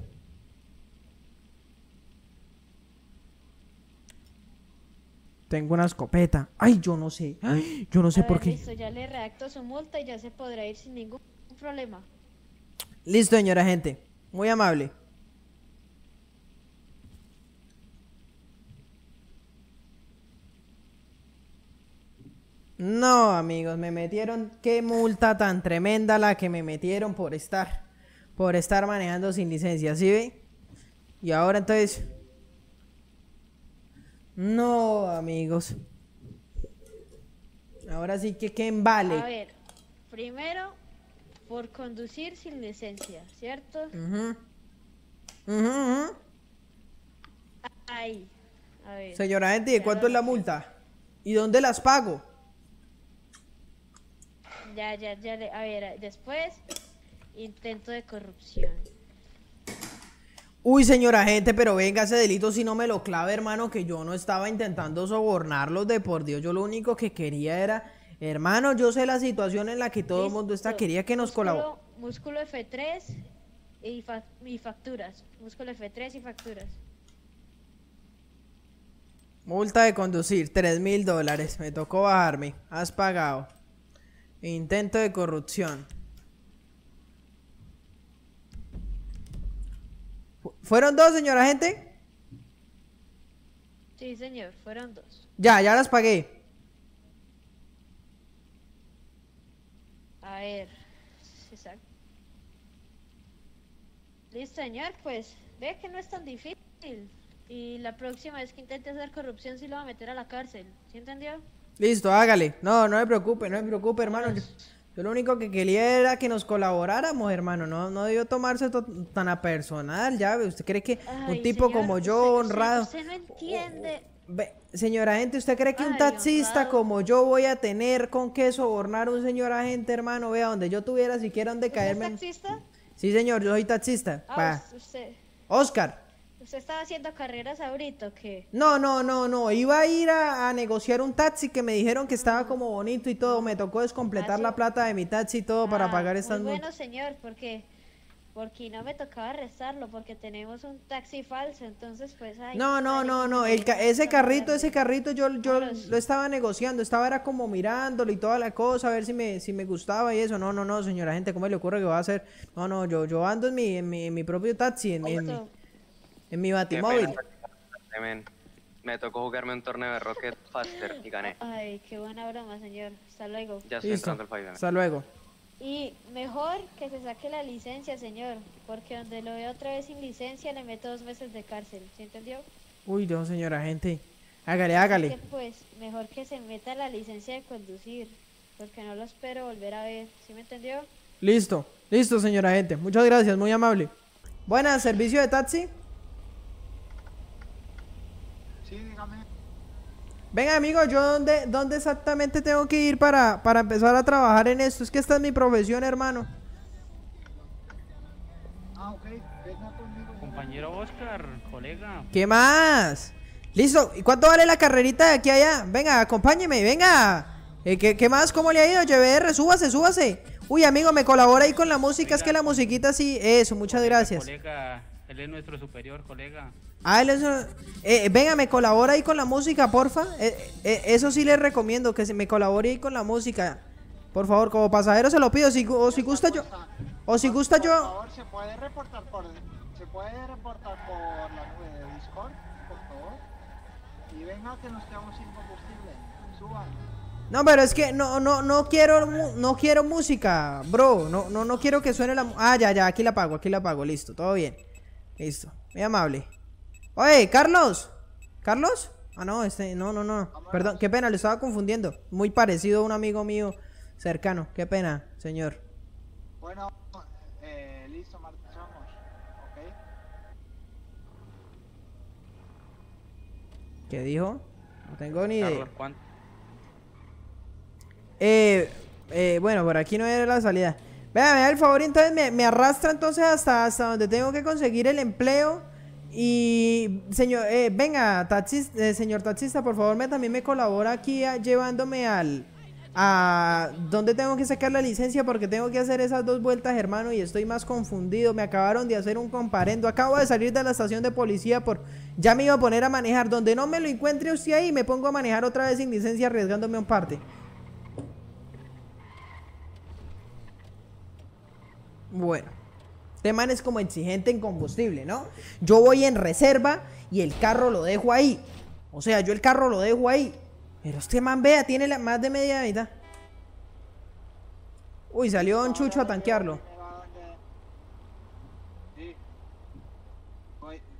A: Tengo una escopeta. Ay, yo no sé. Ay, yo no sé
H: A
A: por
H: ver,
A: qué.
H: Listo, ya le redacto su multa y ya se podrá ir sin ningún problema.
A: Listo, señora gente. Muy amable. No, amigos, me metieron. Qué multa tan tremenda la que me metieron por estar. Por estar manejando sin licencia, ¿sí ve? Y ahora entonces. No, amigos. Ahora sí que qué
H: A
A: vale.
H: ver, primero, por conducir sin licencia, ¿cierto?
A: Ujú.
H: Ahí. A ver.
A: Señora gente, ¿de
H: Ya
A: cuánto es la multa? ¿Y dónde las pago?
H: Ya, ya, ya. le- A ver, después, intento de corrupción.
A: Uy, señora gente, pero venga, ese delito si no me lo clave, hermano, que yo no estaba intentando sobornarlos de por Dios. Yo lo único que quería era, hermano, yo sé la situación en la que todo el mundo está, quería que nos colabore.
H: Músculo F3 y, fa- y facturas. Músculo F3 y facturas.
A: Multa de conducir, tres mil dólares. Me tocó bajarme. Has pagado. Intento de corrupción. Fu- ¿Fueron dos, señora gente?
H: Sí, señor, fueron dos.
A: Ya, ya las pagué.
H: A ver. Exacto. Listo, señor, pues ve que no es tan difícil. Y la próxima vez que intente hacer corrupción, sí lo va a meter a la cárcel. ¿Sí entendió?
A: Listo, hágale. No, no me preocupe, no me preocupe, hermano. Yo, yo lo único que quería era que nos colaboráramos, hermano. No, no debió tomarse to- tan a personal, ya. ve, ¿Usted cree que
H: Ay,
A: un tipo
H: señor,
A: como yo, honrado...
H: Usted no entiende.
A: Ve, señora gente, ¿usted cree que un taxista
H: honrado.
A: como yo voy a tener con qué sobornar a un señor agente, hermano? Vea, donde yo tuviera siquiera donde
H: ¿Usted es
A: caerme.
H: taxista?
A: Sí, señor, yo soy taxista.
H: Ah, usted,
A: Oscar.
H: Usted estaba haciendo carreras ahorita, ¿o qué?
A: No, no, no, no. Iba a ir a, a negociar un taxi que me dijeron que estaba como bonito y todo. Me tocó descompletar
H: Ah,
A: la plata de mi taxi y todo para
H: Ah,
A: pagar estas
H: Muy bueno, señor, porque porque no me tocaba restarlo, porque tenemos un taxi falso, entonces pues ay,
A: No, no, no, no. El ca- ese carrito, ese carrito yo, yo
H: Vámonos.
A: lo estaba negociando. Estaba era como mirándolo y toda la cosa, a ver si me, si me gustaba y eso. No, no, no, señora gente, ¿cómo le ocurre que va a hacer? No, no, yo, yo ando en mi, en mi, en mi propio taxi, en mi, en mi. En mi batimóvil.
I: Me tocó jugarme un torneo de Rocket Faster y gané.
H: Ay, qué buena broma, señor. Hasta luego.
I: Ya estoy
A: Listo.
I: entrando al Five.
A: Hasta luego.
H: Y mejor que se saque la licencia, señor, porque donde lo veo otra vez sin licencia le meto dos meses de cárcel, ¿sí entendió?
A: Uy, no, señora gente. Hágale, hágale.
H: que, pues mejor que se meta la licencia de conducir, porque no lo espero volver a ver, ¿sí me entendió?
A: Listo. Listo, señora gente. Muchas gracias, muy amable. Buenas, servicio de taxi.
J: Sí, dígame.
A: Venga, amigo, ¿yo dónde, dónde exactamente tengo que ir para, para empezar a trabajar en esto? Es que esta es mi profesión, hermano.
J: Ah, ok. Venga conmigo.
B: Compañero Oscar, colega.
A: ¿Qué más? Listo. ¿Y cuánto vale la carrerita de aquí a allá? Venga, acompáñeme, venga. Eh, ¿qué, qué más? ¿Cómo le ha ido? YBR, súbase, súbase. Uy, amigo, me colabora ahí con la música. Es que la musiquita sí. Eso, muchas gracias.
B: Colega, él es nuestro superior, colega.
A: Ah, él es un- eh, venga, me colabora ahí con la música, porfa. Eh, eh, eso sí le recomiendo, que se me colabore ahí con la música. Por favor, como pasajero se lo pido. Si, o si gusta yo. O si gusta
J: Por
A: yo.
J: favor, ¿se puede reportar por, se puede reportar por la nube de Discord, por favor? Y venga que nos quedamos sin combustible. Suban.
A: No, pero es que no, no, no quiero, no quiero música, bro. No, no, no quiero que suene la. Ah, ya, ya, aquí la pago, aquí la pago, listo, todo bien. Listo, muy amable. Oye, Carlos. ¿Carlos? Ah, no, este, no, no, no. Perdón, qué pena, lo estaba confundiendo. Muy parecido a un amigo mío cercano. Qué pena, señor.
J: Bueno, eh, listo, marchamos. ¿Ok?
A: ¿Qué dijo? No tengo ni idea.
G: Carlos, ¿cuánto?
A: Eh, eh, bueno, por aquí no era la salida. Vea, me da el favor, entonces me, me arrastra entonces hasta, hasta donde tengo que conseguir el empleo. Y, señor, eh, venga, taxis, eh, señor taxista, por favor, me, también me colabora aquí llevándome al... A donde tengo que sacar la licencia porque tengo que hacer esas dos vueltas, hermano, y estoy más confundido. Me acabaron de hacer un comparendo. Acabo de salir de la estación de policía por... Ya me iba a poner a manejar. Donde no me lo encuentre usted ahí, me pongo a manejar otra vez sin licencia arriesgándome un parte. Bueno, este man es como exigente en combustible, ¿no? Yo voy en reserva y el carro lo dejo ahí. O sea, yo el carro lo dejo ahí. Pero este man, vea, tiene más de media mitad. Uy, salió Don Chucho a tanquearlo.
J: Sí.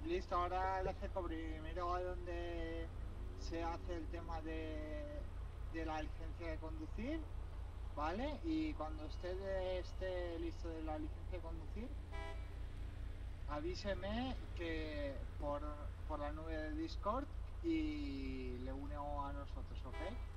J: Listo, ahora le acerco primero a donde se hace el tema de, de la licencia de conducir, ¿vale? Y cuando usted esté listo de la licencia de conducir, avíseme que por, por la nube de Discord y le une a nosotros, ¿ok?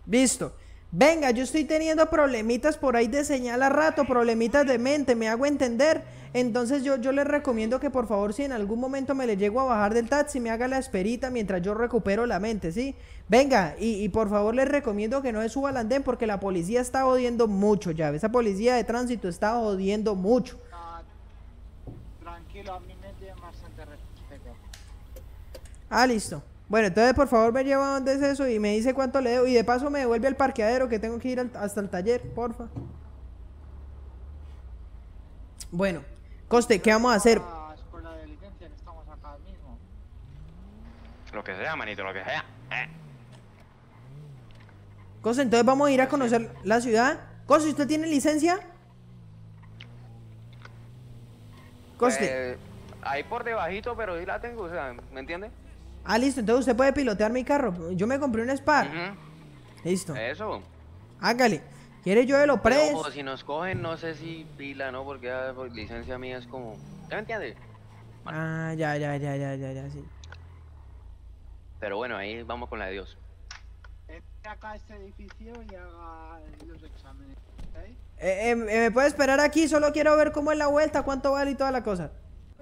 A: Listo. Venga, yo estoy teniendo problemitas por ahí de señal a rato, problemitas de mente, me hago entender. Entonces yo, yo les recomiendo que por favor si en algún momento me le llego a bajar del taxi, me haga la esperita mientras yo recupero la mente, ¿sí? Venga, y, y por favor les recomiendo que no se suba al andén porque la policía está jodiendo mucho ya. Esa policía de tránsito está jodiendo mucho.
J: Tranquilo, a mí me tiene bastante respeto.
A: Ah, listo. Bueno, entonces por favor me lleva a donde es eso y me dice cuánto le debo. Y de paso me devuelve al parqueadero que tengo que ir al- hasta el taller, porfa. Bueno, Coste, ¿qué vamos a hacer?
J: La escuela de licencia que estamos acá mismo.
I: Lo que sea, manito, lo que sea. Eh.
A: Coste, entonces vamos a ir a conocer la ciudad. Coste, ¿usted tiene licencia? Coste.
I: Pues, ahí por debajito, pero sí la tengo, o sea, ¿me entiende?
A: Ah, listo, entonces usted puede pilotear mi carro. Yo me compré un Spark. Listo.
I: Eso.
A: Hágale. ¿Quiere yo de lo
I: ojo, si nos cogen, no sé si pila, ¿no? Porque ya, pues, licencia mía es como... ¿Ya me entiendes?
A: Ah, ya, ya, ya, ya, ya, ya, sí.
I: Pero bueno, ahí vamos con la de Dios.
J: Acá este edificio y haga los exámenes.
A: Eh, eh, eh, ¿Me puede esperar aquí? Solo quiero ver cómo es la vuelta, cuánto vale y toda la cosa.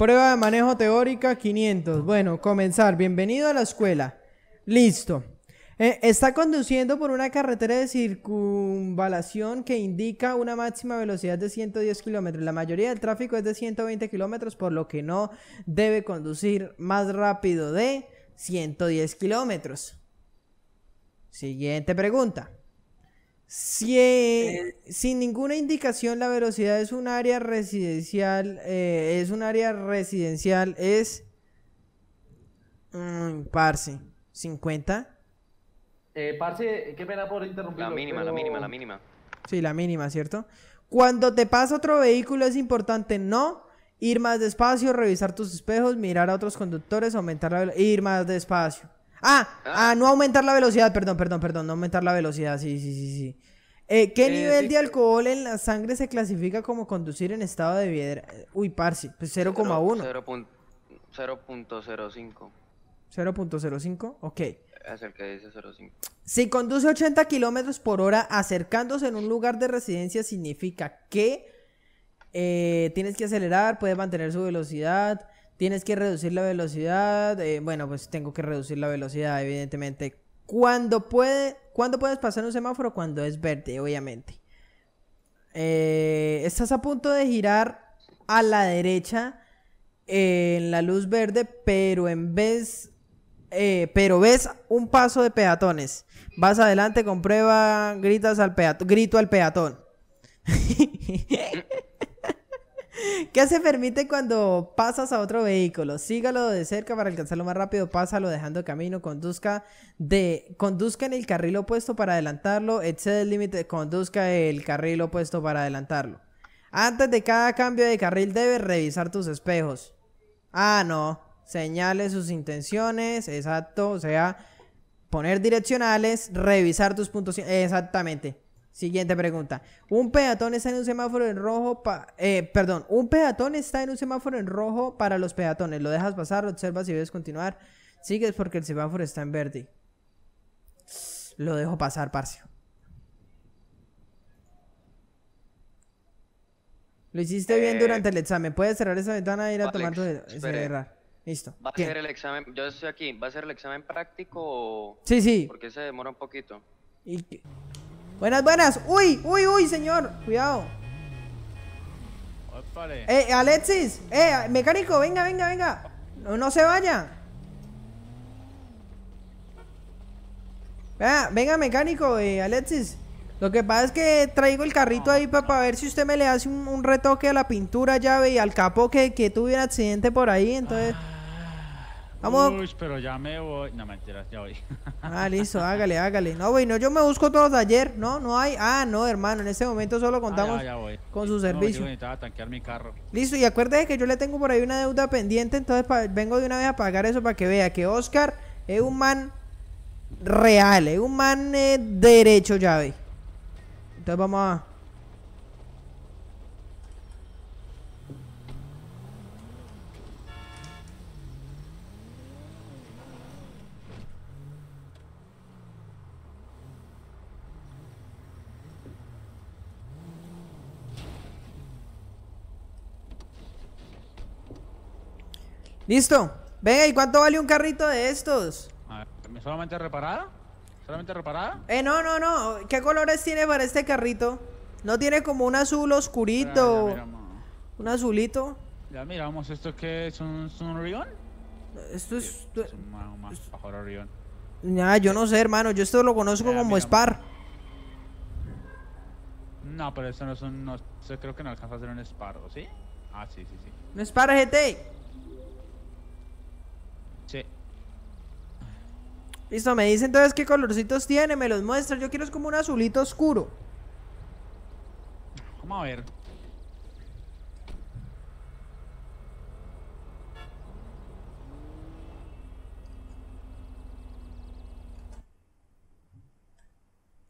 A: Prueba de manejo teórica 500. Bueno, comenzar. Bienvenido a la escuela. Listo. Eh, está conduciendo por una carretera de circunvalación que indica una máxima velocidad de 110 kilómetros. La mayoría del tráfico es de 120 kilómetros, por lo que no debe conducir más rápido de 110 kilómetros. Siguiente pregunta. Si, eh, sin ninguna indicación la velocidad es un área residencial, eh, es un área residencial, es... Mm, parce, 50.
E: Eh, parce, qué pena por interrumpir.
I: La mínima, la mínima, la mínima.
A: Sí, la mínima, ¿cierto? Cuando te pasa otro vehículo es importante no ir más despacio, revisar tus espejos, mirar a otros conductores, aumentar la velocidad, ir más despacio. Ah, ah, no aumentar la velocidad, perdón, perdón, perdón, no aumentar la velocidad, sí, sí, sí, sí. Eh, ¿Qué
I: Eh,
A: nivel de alcohol en la sangre se clasifica como conducir en estado de ebriedad? Uy, parce, pues 0,1.
I: 0.05.
A: 0.05, ok.
I: Es el que dice 0.5.
A: Si conduce 80 kilómetros por hora acercándose en un lugar de residencia, significa que eh, tienes que acelerar, puedes mantener su velocidad, tienes que reducir la velocidad. eh, bueno, pues tengo que reducir la velocidad, evidentemente. Cuando puede, ¿Cuándo puedes pasar un semáforo? Cuando es verde, obviamente. Eh, estás a punto de girar a la derecha eh, en la luz verde, pero en vez pero ves un paso de peatones. Vas adelante, comprueba, gritas al peatón, grito al peatón. <laughs> <laughs> ¿Qué se permite cuando pasas a otro vehículo? Sígalo de cerca para alcanzarlo más rápido, pásalo dejando camino, conduzca de conduzca en el carril opuesto para adelantarlo, excede el límite, conduzca el carril opuesto para adelantarlo. Antes de cada cambio de carril debes revisar tus espejos. Ah, no. Señale sus intenciones, exacto, o sea, poner direccionales, revisar tus puntos. Exactamente. Siguiente pregunta. Un peatón está en un semáforo en rojo, pa- eh, perdón, un peatón está en un semáforo en rojo para los peatones. Lo dejas pasar, lo observas y ves continuar. Sigues porque el semáforo está en verde. Lo dejo pasar, Parcio. Lo hiciste bien
I: Eh,
A: durante el examen. Puedes cerrar esa ventana e ir a
I: Alex,
A: tomar tu... cerrar. Listo.
I: ¿Va a
A: ¿Qué?
I: ser el examen? Yo estoy aquí. ¿Va a ser el examen práctico o.?
A: Sí, sí.
I: Porque se demora un poquito.
A: Y que- Buenas, buenas. Uy, uy, uy, señor. Cuidado. Eh, Alexis. Eh, mecánico, venga, venga, venga. No, no se vaya. Venga, venga, mecánico, eh, Alexis. Lo que pasa es que traigo el carrito ahí para ver si usted me le hace un, un retoque a la pintura, llave y al capó que, que tuve un accidente por ahí. Entonces, vamos.
B: Uy, pero ya me voy. No, mentiras, ya voy. <laughs>
A: Ah, listo, hágale, hágale. No, güey, no, yo me busco todos ayer. No, no hay. Ah, no, hermano, en este momento solo contamos
B: Ah, ya, ya voy.
A: con su
B: No,
A: servicio.
B: yo necesitaba tanquear mi carro.
A: Listo, y acuérdese que yo le tengo por ahí una deuda pendiente, entonces vengo de una vez a pagar eso para que vea que Oscar es un man real, es un man eh, derecho, llave. Entonces vamos a... Listo. Venga, ¿y cuánto vale un carrito de estos?
B: A ver, ¿solamente reparada? ¿Solamente reparada?
A: Eh, no, no, no. ¿Qué colores tiene para este carrito? ¿No tiene como un azul oscurito?
B: Ya, ya miramos.
A: Un azulito.
B: Ya miramos, ¿esto qué es? ¿Un, es un Orión?
A: Esto es...
B: Es un un más mejor Orión.
A: Ya, yo no sé, hermano. Yo esto lo conozco
B: Ya,
A: como
B: mira.
A: Spar.
B: No, pero eso no es un... No, creo que no alcanza a ser un Sparrow, ¿sí? Ah, sí, sí, sí.
A: Un Spar GT.
B: Sí.
A: Listo, me dice entonces qué colorcitos tiene. Me los muestra. Yo quiero es como un azulito oscuro.
B: Vamos a ver.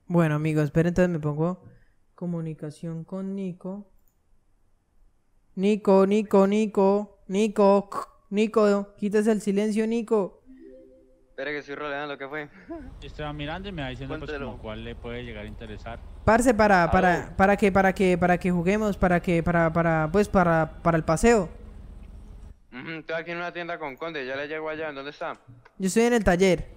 A: Bueno, amigos, esperen, entonces me pongo comunicación con Nico. Nico, Nico, Nico, Nico, Nico, quítese el silencio, Nico.
I: Espera que estoy rodeando lo que fue.
B: Yo estaba mirando y me va diciendo pues como cuál le puede llegar a interesar.
A: Parce, para,
I: A
A: para,
I: ver.
A: para que, para que, para que juguemos, para que, para, para, pues, para, para el paseo.
I: Estoy aquí en una tienda con Conde. Ya le llego allá. ¿En dónde está?
A: Yo estoy en el taller.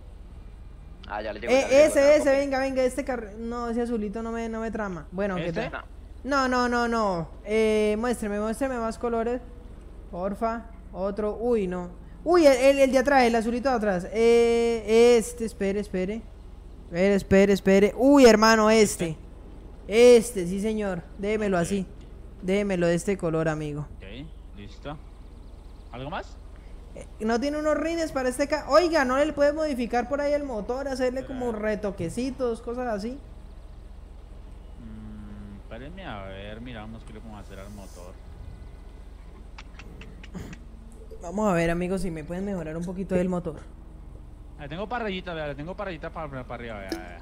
I: Ah, ya le llego. ya
A: Eh,
I: le llego,
A: ese, ese, venga, venga, este carro. No, ese azulito no me, no me trama. Bueno, ¿qué
B: ¿Este?
A: tal? No, no, no, no. Eh, muéstreme, muéstreme más colores. Porfa. Otro. Uy, no. Uy, el, el- el de atrás, el azulito de atrás. Eh, este, espere, espere. Espere, espere, espere. Uy, hermano, este. Este, sí, señor. Démelo así. Démelo de este color, amigo.
B: Ok, listo. ¿Algo más?
A: Eh, ¿No tiene unos rines para este ca Oiga, ¿no le puede modificar por ahí el motor? Hacerle como retoquecitos, cosas así.
B: Mm, espérenme a ver, miramos qué le podemos hacer al motor.
A: Vamos a ver, amigos, si me pueden mejorar un poquito el motor.
B: Le tengo parrillita, vea, le tengo parrillita para, para arriba, vea, vea.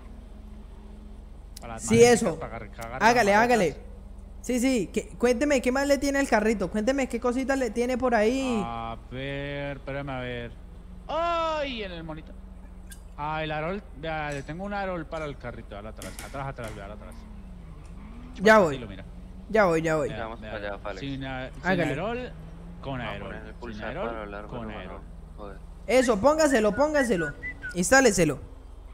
B: Para las
A: Sí, eso.
B: para
A: Hágale, hágale. Sí, sí. que- cuénteme, ¿qué más le tiene el carrito? Cuénteme qué cositas le tiene por ahí.
B: A ver, espérame a ver. ¡Ay! En el monito. Ah, el arol. Vea, le tengo un arol para el carrito. Al atrás, atrás, atrás, vea, al atrás.
A: ya voy.
B: lo mira.
A: Ya voy, ya voy.
I: Allá, Falex.
B: Sin, a- sin
A: Hágale.
B: Con aerol. Sin aerol, con aerol.
I: Joder.
A: Eso, póngaselo, póngaselo. Instáleselo.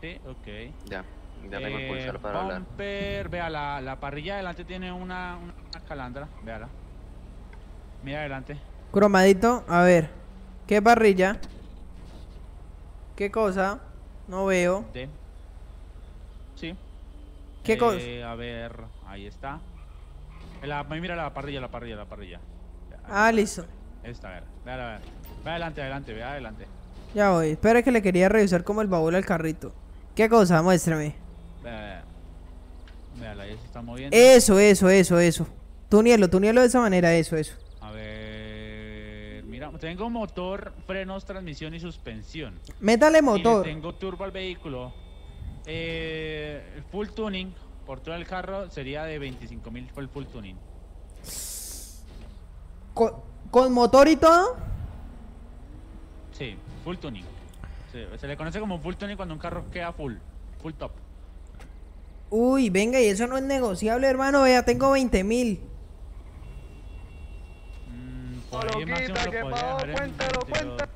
B: Sí, ok.
I: Ya, ya tengo el
B: Eh,
I: pulsar para hablar.
B: vea, la, la parrilla adelante tiene una, una, calandra, véala. Mira adelante.
A: Cromadito, a ver. ¿Qué parrilla? ¿Qué cosa? No veo.
B: De. Sí.
A: ¿Qué cosa?
B: Eh, A ver, ahí está. La, mira la parrilla, la parrilla, la parrilla.
A: Ah, listo.
B: Esta, a ver. Véala, véala. Ve adelante, adelante, ve adelante.
A: Ya voy. Espera que le quería revisar como el baúl al carrito. ¿Qué cosa? Muéstrame.
B: Vea, vea. Véala, ahí se está moviendo.
A: Eso, eso, eso, eso. Tunielo, tunielo de esa manera, eso, eso.
B: A ver. Mira, tengo motor, frenos, transmisión y suspensión.
A: Métale
B: Y
A: motor.
B: tengo turbo al vehículo. Eh, el full tuning por todo el carro sería de 25 mil fue el full tuning.
A: Con motor y todo.
B: Sí, full tuning. Se, se le conoce como full tuning cuando un carro queda full, full top.
A: Uy, venga, y eso no es negociable, hermano. Vea, tengo 20 mil.
B: Mm, por ahí máximo lo podría dejar en 22.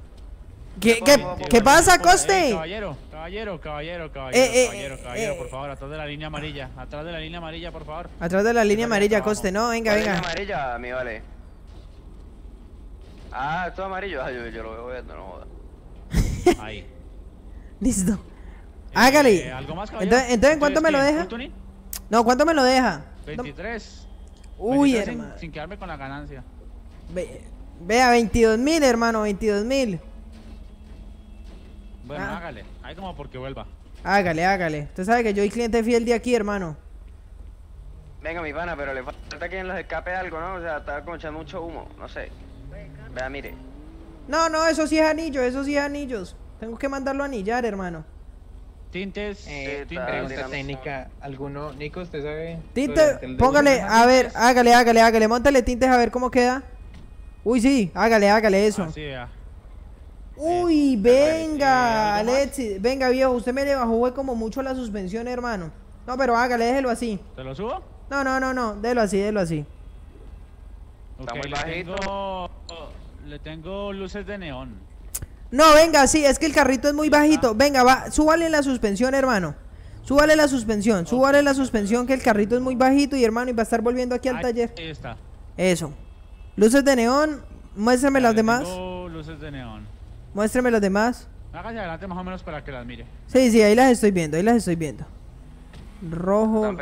A: ¿Qué, qué, qué pasa,
B: Eh,
A: Coste?
B: caballero, caballero, caballero, caballero,
A: Eh, eh,
B: caballero,
A: eh,
B: caballero,
A: eh.
B: por favor, atrás de la línea amarilla, atrás de la línea amarilla, por favor.
A: Atrás de la línea amarilla. Coste. No, venga,
I: ¿Cuál es la
A: venga.
I: amarilla, mi vale? Ah, esto es amarillo. Ah, yo, yo lo veo viendo, no joda. <laughs>
B: Ahí.
A: Listo.
B: Eh,
A: Hágale.
B: ¿Algo más, caballero?
A: Entonces, entonces, ¿en cuánto me lo deja? No, ¿cuánto me lo deja? No-
B: 23.
A: Uy,
B: 23 sin-
A: hermano.
B: sin quedarme con la ganancia.
A: Ve- Vea, 22 mil, hermano, 22 mil.
B: Bueno,
A: Ah.
B: hágale. Ahí como porque vuelva.
A: Hágale, hágale. Usted sabe que yo soy cliente fiel de aquí, hermano.
I: Venga, mi pana, pero le falta que en los escape algo, ¿no? O sea, está como echando mucho humo, no sé. Vea, mire.
A: No, no, eso sí es anillo, eso sí es anillos. Tengo que mandarlo a anillar, hermano.
B: Tintes,
I: Eh,
B: tintes.
I: pregunta
B: tintes.
K: técnica, ¿alguno? Nico, ¿usted sabe?
A: Tinte, póngale, a ver, hágale, hágale, hágale. Móntale tintes a ver cómo queda. Uy, sí, hágale, hágale eso.
B: Así, vea.
A: Uy,
B: Eh,
A: venga,
B: ¿algo más?
A: Alexi. Venga, viejo, usted me le bajó como mucho la suspensión, hermano. No, pero hágale, déjelo así.
B: ¿Te lo subo?
A: No, no, no, no, déjelo así, déjelo así.
I: Está muy bajito.
B: tengo, le tengo luces de neón.
A: No, venga, sí, es que el carrito es muy bajito. Venga, va, súbale la suspensión, hermano. Súbale la suspensión, súbale la suspensión, que el carrito es muy bajito y hermano, y va a estar volviendo aquí al
B: Ahí-
A: taller.
B: Ahí está.
A: Eso. Luces de neón, muéstrame las demás.
B: Tengo luces de neón.
A: Muéstrame las demás.
B: Hágase adelante más o menos para que las mire.
A: Sí, sí, ahí las estoy viendo, ahí las estoy viendo. Rojo.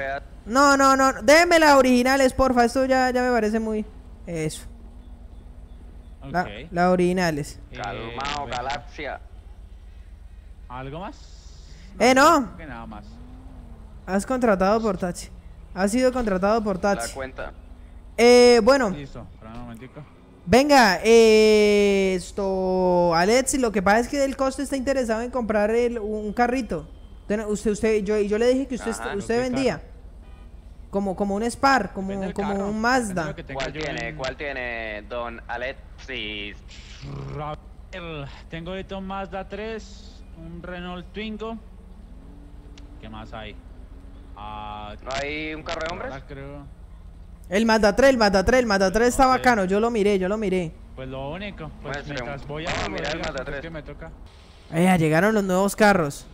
A: No, no, no, déjenme las originales, porfa, esto ya, ya me parece muy... Eso, La- las originales.
B: Eh,
I: Calmao,
B: venga.
I: galaxia.
B: ¿Algo más?
A: Eh, no,
B: que nada más.
A: has contratado por Tachi. Has sido contratado por
I: La
A: Tachi.
I: cuenta.
A: Eh, bueno,
B: Listo, espera un momentico.
A: venga, eh, esto, Alex, lo que pasa es que el coste está interesado en comprar el- un carrito. Usted, usted, yo, yo le dije que usted,
I: Ajá,
A: usted
B: ¿qué
A: vendía. Como, como un Spar, como, como
B: carro,
A: un Mazda.
I: ¿Cuál tiene?
B: en-
I: ¿Cuál tiene, don Alexis?
B: Tengo ahorita un Mazda 3, un Renault Twingo. ¿Qué más hay? Ah,
I: ¿No hay un carro de hombres?
B: creo.
A: El Mazda 3, el Mazda 3, el Mazda 3 está
B: Ok.
A: bacano, yo lo miré, yo lo miré.
B: Pues lo único, pues
I: Muestre,
B: mientras voy a
I: mirar el Mazda
B: porque es
I: 3.
B: que me toca.
A: Eh, ya llegaron los nuevos carros.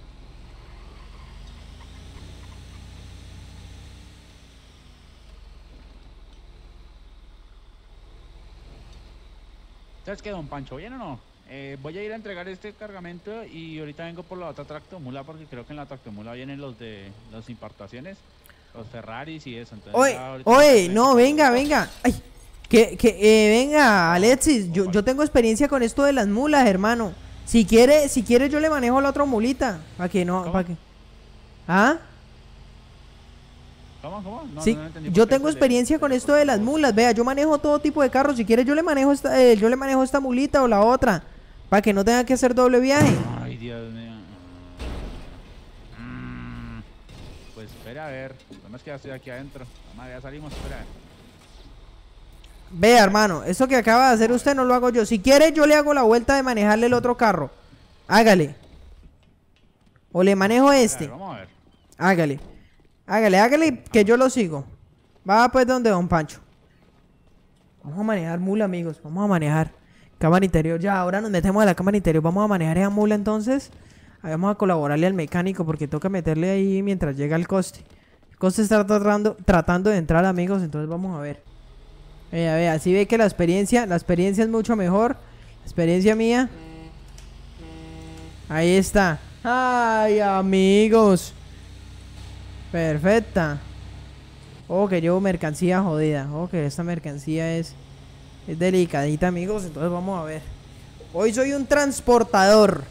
B: ¿Sabes qué, don Pancho? ¿Bien o no? Eh, voy a ir a entregar este cargamento y ahorita vengo por la otra tractomula porque creo que en la tractomula vienen los de las importaciones, los Ferraris y eso. Entonces
A: Oye, oye, no, venga, venga. Ay, que, que, eh, venga, Alexis, yo, yo tengo experiencia con esto de las mulas, hermano. Si quiere, si quiere yo le manejo la otra mulita. ¿Para que no? ¿Para que? ¿Ah?
B: ¿Cómo, cómo? No,
A: sí,
B: no, no
A: yo tengo experiencia con esto de las mulas. Vea, yo manejo todo tipo de carros. Si quiere yo le manejo esta, eh, yo le manejo esta mulita o la otra. Para que no tenga que hacer doble viaje.
B: Ay, Dios mío. Mm. pues espera a ver. Problema es que ya estoy aquí adentro. Vamos, ya salimos, espera.
A: Vea, hermano, eso que acaba de hacer usted no lo hago yo. Si quiere, yo le hago la vuelta de manejarle el otro carro. Hágale. O le manejo este.
B: Vamos a ver.
A: Hágale. Hágale, hágale que yo lo sigo. Va pues donde Don Pancho. Vamos a manejar mula, amigos. Vamos a manejar. Cámara interior. Ya, ahora nos metemos a la cámara interior. Vamos a manejar esa mula entonces. Vamos a colaborarle al mecánico porque toca meterle ahí mientras llega el coste. El coste está tratando, tratando de entrar, amigos. Entonces vamos a ver. Vea, vea. Así ve que la experiencia, la experiencia es mucho mejor. La experiencia mía. Ahí está. Ay, amigos. Perfecta. Oh, que llevo mercancía jodida. Oh, que esta mercancía es, es delicadita, amigos. Entonces vamos a ver. Hoy soy un transportador.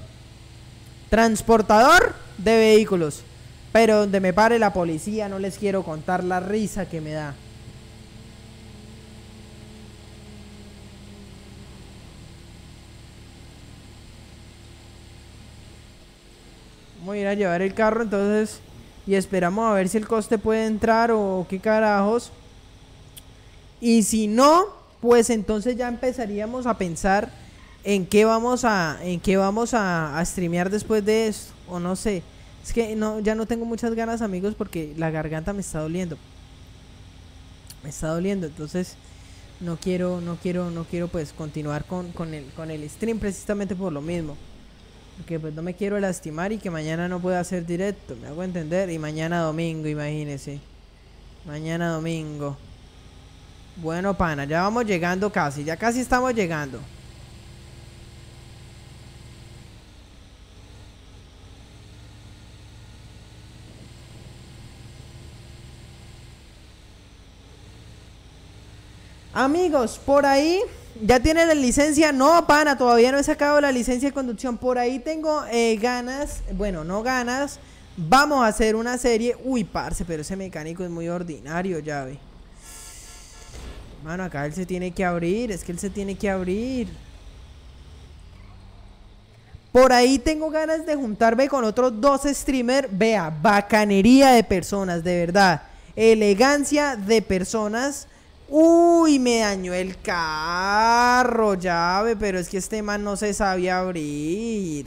A: Transportador de vehículos. Pero donde me pare la policía no les quiero contar la risa que me da. Vamos a ir a llevar el carro entonces y esperamos a ver si el coste puede entrar o qué carajos. Y si no, pues entonces ya empezaríamos a pensar en qué vamos a en qué vamos a, a streamear después de esto o no sé. Es que no ya no tengo muchas ganas, amigos, porque la garganta me está doliendo. Me está doliendo, entonces no quiero no quiero no quiero pues continuar con con el con el stream precisamente por lo mismo. Porque pues no me quiero lastimar y que mañana no pueda hacer directo, me hago entender. Y mañana domingo, imagínese. Mañana domingo. Bueno, pana, ya vamos llegando casi, ya casi estamos llegando. Amigos, por ahí ¿Ya tiene la licencia? No, pana, todavía no he sacado la licencia de conducción. Por ahí tengo eh, ganas, bueno, no ganas. Vamos a hacer una serie. Uy, parce, pero ese mecánico es muy ordinario, ya ve. Mano, acá él se tiene que abrir, es que él se tiene que abrir. Por ahí tengo ganas de juntarme con otros dos streamers. Vea, bacanería de personas, de verdad. Elegancia de personas. Uy, me dañó el carro, llave, pero es que este man no se sabía abrir.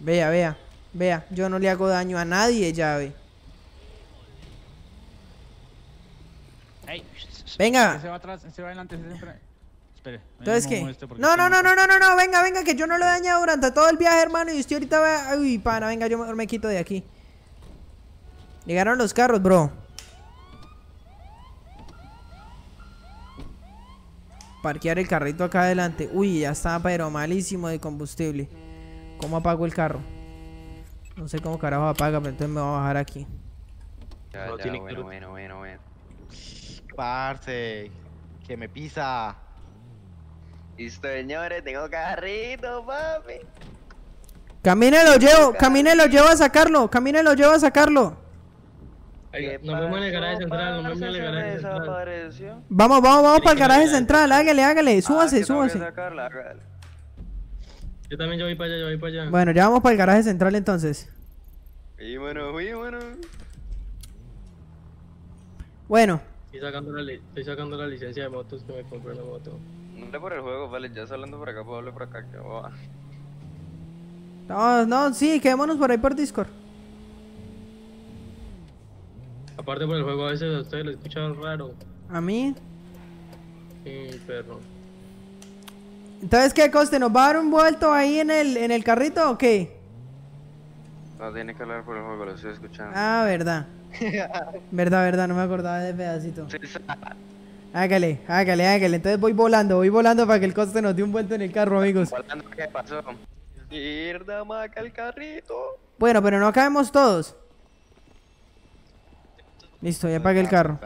A: Vea, vea, vea, yo no le hago daño a nadie, llave. Venga.
B: Ese va atrás, ese va adelante, ese siempre. Espere.
A: Entonces,
B: me
A: ¿qué?
B: este
A: No, no, no, no, no, no, no, venga, venga, que yo no lo he dañado durante todo el viaje, hermano. Y usted ahorita va. Uy, pana, venga, yo mejor me quito de aquí. Llegaron los carros, bro. Parquear el carrito acá adelante. Uy, ya está, pero malísimo de combustible. ¿Cómo apago el carro? No sé cómo carajo apaga, pero entonces me voy a bajar aquí.
I: Ya,
C: No
I: ya,
C: tiene
I: bueno, bueno, bueno, bueno.
L: Parce, que me pisa.
I: Listo, señores, tengo carrito, papi.
A: Camine lo llevo, camine lo llevo a sacarlo, camine lo llevo a sacarlo.
I: ¿Qué
C: Nos vemos en el garaje central, nos vemos en el garaje
I: me
C: central.
I: desapareció.
A: Vamos, vamos, vamos para el garaje central, hágale, hágale,
I: Ah,
A: súbase, súbase.
C: Yo también, yo voy para allá, yo voy para allá.
A: Bueno, ya vamos para el garaje central entonces.
I: Y bueno, y bueno.
A: Bueno,
C: Estoy sacando, la li- estoy sacando la licencia de motos que me compré la moto.
I: No le por el juego, vale, ya hablando por acá, puedo hablar por acá, que
A: no, no, sí, quedémonos por ahí por Discord.
C: Aparte por el juego a veces a ustedes lo escuchan raro.
A: A mí.
C: Sí, perro.
A: Entonces, ¿qué coste? ¿Nos va a dar un vuelto ahí en el, en el carrito o qué?
I: No tiene que hablar por el juego, lo estoy escuchando.
A: Ah, verdad. <laughs> verdad, verdad, no me acordaba de ese pedacito.
I: Sí, sí.
A: Hágale, hágale, hágale. Entonces voy volando, voy volando para que el coste nos dé un vuelto en el carro, amigos.
I: ¿Qué pasó? Mierda, maca, el carrito.
A: Bueno, pero no cabemos todos. Listo, ya apagué el carro.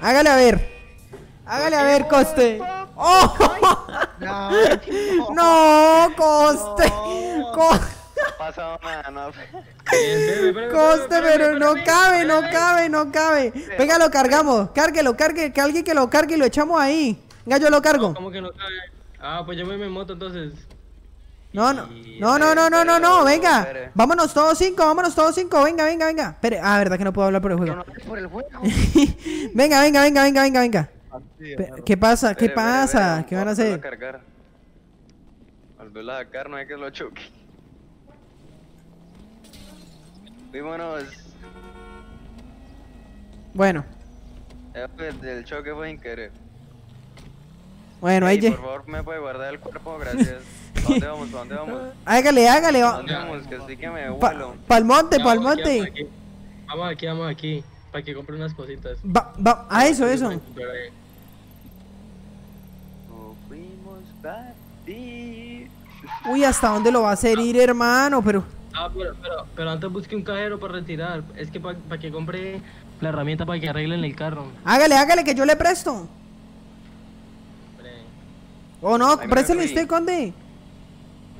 A: Hágale a ver. Hágale a ver, coste. ¡Oh! <laughs> No, coste.
I: No pasó nada, no. <laughs>
A: Coste, pero no cabe, no cabe, no cabe. Venga, lo cargamos. Cárguelo, cargue, que alguien que lo cargue y lo echamos ahí. Venga, yo lo cargo.
C: ¿Cómo que no cabe? Ah, pues yo voy en mi moto entonces.
A: No, no, no, no, no, no, no, no, venga.
I: espere.
A: Vámonos todos cinco, vámonos todos cinco, venga, venga, venga. Espere, ah, verdad que no puedo hablar por el juego.
I: por el juego. <laughs>
A: venga, venga, venga, venga, venga, venga. ¿Qué pasa? ¿Qué pasa? ¿Qué van a hacer?
I: Al verlo a sacar no hay que lo choque. Fuímonos.
A: Bueno,
I: Eh, pues, El choque fue sin querer.
A: Bueno, ahí
I: por favor, me puede guardar el cuerpo, gracias. <laughs> ¿Para dónde vamos? ¿Para dónde vamos?
A: Hágale, hágale.
I: ¿Para
A: va-
I: dónde vamos? Que sí que me
A: Pa,
I: vuelo.
A: pa'l monte,
C: Ya,
A: pa'l
C: vamos aquí,
A: monte.
C: Vamos aquí, vamos aquí. Para que compre unas cositas.
A: Va, va, a eso, eso. Uy, ¿hasta dónde lo va a hacer ir, hermano? Pero,
C: Ah, pero, pero, pero antes busque un cajero para retirar. Es que para que compre la herramienta para que arreglen el carro.
A: hágale, hágale, que yo le presto.
C: Hombre,
A: O no,
I: mira,
A: usted, conde.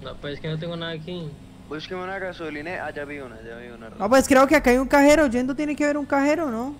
C: No, pues es que no tengo nada aquí.
I: Búsqueme una gasolina. Ah, ya vi una, ya vi una.
A: No, pues creo que acá hay un cajero. Yendo tiene que haber un cajero, ¿no?